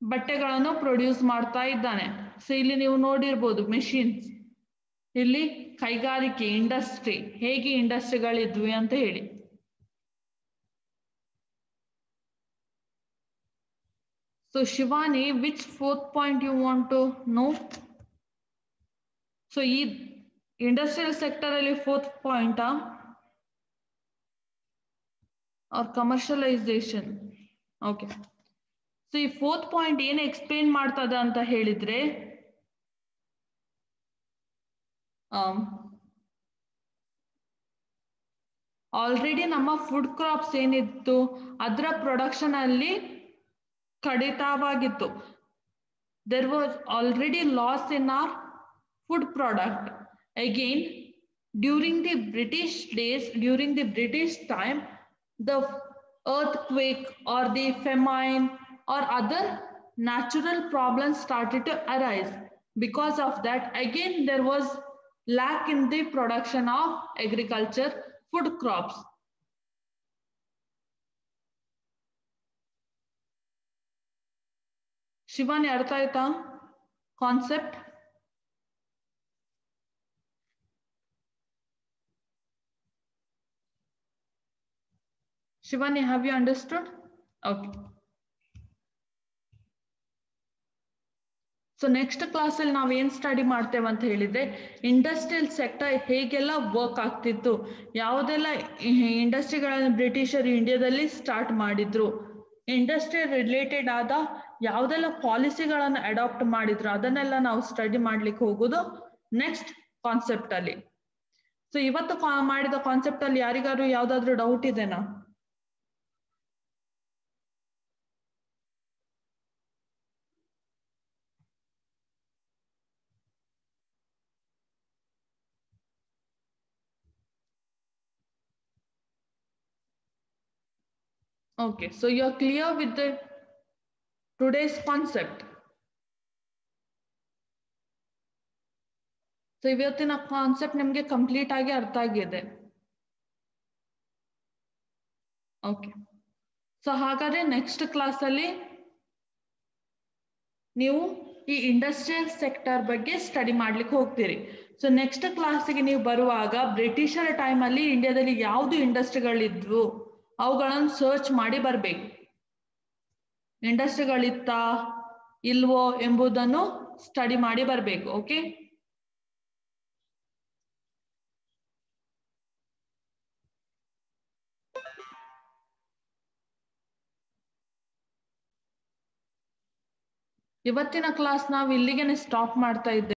ಬಟ್ಟೆಗಳನ್ನು ಪ್ರೊಡ್ಯೂಸ್ ಮಾಡ್ತಾ ಇದ್ದಾನೆ. ಸೊ ಇಲ್ಲಿ ನೀವು ನೋಡಿರ್ಬೋದು ಮೆಷಿನ್ಸ್ ಇಲ್ಲಿ ಕೈಗಾರಿಕೆ ಇಂಡಸ್ಟ್ರಿ ಹೇಗೆ ಇಂಡಸ್ಟ್ರಿಗಳಿದ್ವಿ ಅಂತ ಹೇಳಿ. So Shivani which fourth point you want to know so ಈ ಇಂಡಸ್ಟ್ರಿಯಲ್ ಸೆಕ್ಟರ್ ಅಲ್ಲಿ ಫೋರ್ತ್ ಪಾಯಿಂಟಾ ಆರ್ ಕಮರ್ಷಿಯಲೈಸೇಷನ್ ಓಕೆ ಸೊ ಈ ಫೋರ್ತ್ ಪಾಯಿಂಟ್ ಏನು ಎಕ್ಸ್ಪ್ಲೇನ್ ಮಾಡ್ತದ ಅಂತ ಹೇಳಿದ್ರೆ ಆಲ್ರೆಡಿ ನಮ್ಮ ಫುಡ್ ಕ್ರಾಪ್ಸ್ ಏನಿತ್ತು, ಅದರ ಪ್ರೊಡಕ್ಷನ್ ಅಲ್ಲಿ ಕಡಿತವಾಗಿತ್ತು. There was already loss in our food product Again during the British days during the British time the earthquake or the famine or other natural problems started to arise. Because of that, again, there was lack in the production of agriculture food crops. Shivani ಅರ್ಥ ಆಯ್ತಾ concept Shivani, have you understood? Okay. So next ಕ್ಲಾಸಲ್ಲಿ ನಾವು ಏನು ಸ್ಟಡಿ ಮಾಡ್ತೇವೆ ಅಂತ ಹೇಳಿದ್ರೆ ಇಂಡಸ್ಟ್ರಿಯಲ್ ಸೆಕ್ಟರ್ ಹೇಗೆಲ್ಲ ವರ್ಕ್ ಆಗ್ತಿತ್ತು ಯಾವುದೆಲ್ಲ ಇಂಡಸ್ಟ್ರಿಗಳನ್ನು ಬ್ರಿಟಿಷರು ಇಂಡಿಯಾದಲ್ಲಿ ಸ್ಟಾರ್ಟ್ ಮಾಡಿದ್ರು ಇಂಡಸ್ಟ್ರಿ ರಿಲೇಟೆಡ್ ಆದ ಯಾವುದೆಲ್ಲ ಪಾಲಿಸಿಗಳನ್ನು ಅಡಾಪ್ಟ್ ಮಾಡಿದ್ರು ಅದನ್ನೆಲ್ಲ ನಾವು ಸ್ಟಡಿ ಮಾಡ್ಲಿಕ್ಕೆ ಹೋಗೋದು ನೆಕ್ಸ್ಟ್ ಕಾನ್ಸೆಪ್ಟ್ ಅಲ್ಲಿ ಸೊ ಇವತ್ತು ಮಾಡಿದ ಕಾನ್ಸೆಪ್ಟ್ ಅಲ್ಲಿ ಯಾರಿಗಾದ್ರು ಯಾವ್ದಾದ್ರು ಡೌಟ್ ಇದೆನಾ Okay, so you're clear with the today's concept. So ಇವತ್ತಿನ ಕಾನ್ಸೆಪ್ಟ್ ನಿಮ್ಗೆ ಕಂಪ್ಲೀಟ್ ಆಗಿ ಅರ್ಥ ಆಗಿದೆ. ಓಕೆ ಸೊ ಹಾಗಾದ್ರೆ ನೆಕ್ಸ್ಟ್ ಕ್ಲಾಸ್ ಅಲ್ಲಿ ನೀವು ಈ ಇಂಡಸ್ಟ್ರಿಯಲ್ ಸೆಕ್ಟರ್ ಬಗ್ಗೆ ಸ್ಟಡಿ ಮಾಡ್ಲಿಕ್ಕೆ ಹೋಗ್ತೀರಿ. ಸೊ ನೆಕ್ಸ್ಟ್ ಕ್ಲಾಸಿಗೆ ನೀವು ಬರುವಾಗ ಬ್ರಿಟಿಷರ ಟೈಮಲ್ಲಿ ಇಂಡಿಯಾದಲ್ಲಿ ಯಾವ್ದು ಇಂಡಸ್ಟ್ರಿಗಳಿದ್ವು ಅವುಗಳನ್ನು ಸರ್ಚ್ ಮಾಡಿ ಬರಬೇಕು. ಇಂಡಸ್ಟ್ರಿಗಳಿತ್ತ ಇಲ್ವೋ ಎಂಬುದನ್ನು ಸ್ಟಡಿ ಮಾಡಿ ಬರಬೇಕು ಓಕೆ ಇವತ್ತಿನ ಕ್ಲಾಸ್ ನಾವು ಇಲ್ಲಿಗೆ ಸ್ಟಾಪ್ ಮಾಡ್ತಾ ಇದ್ದೇವೆ.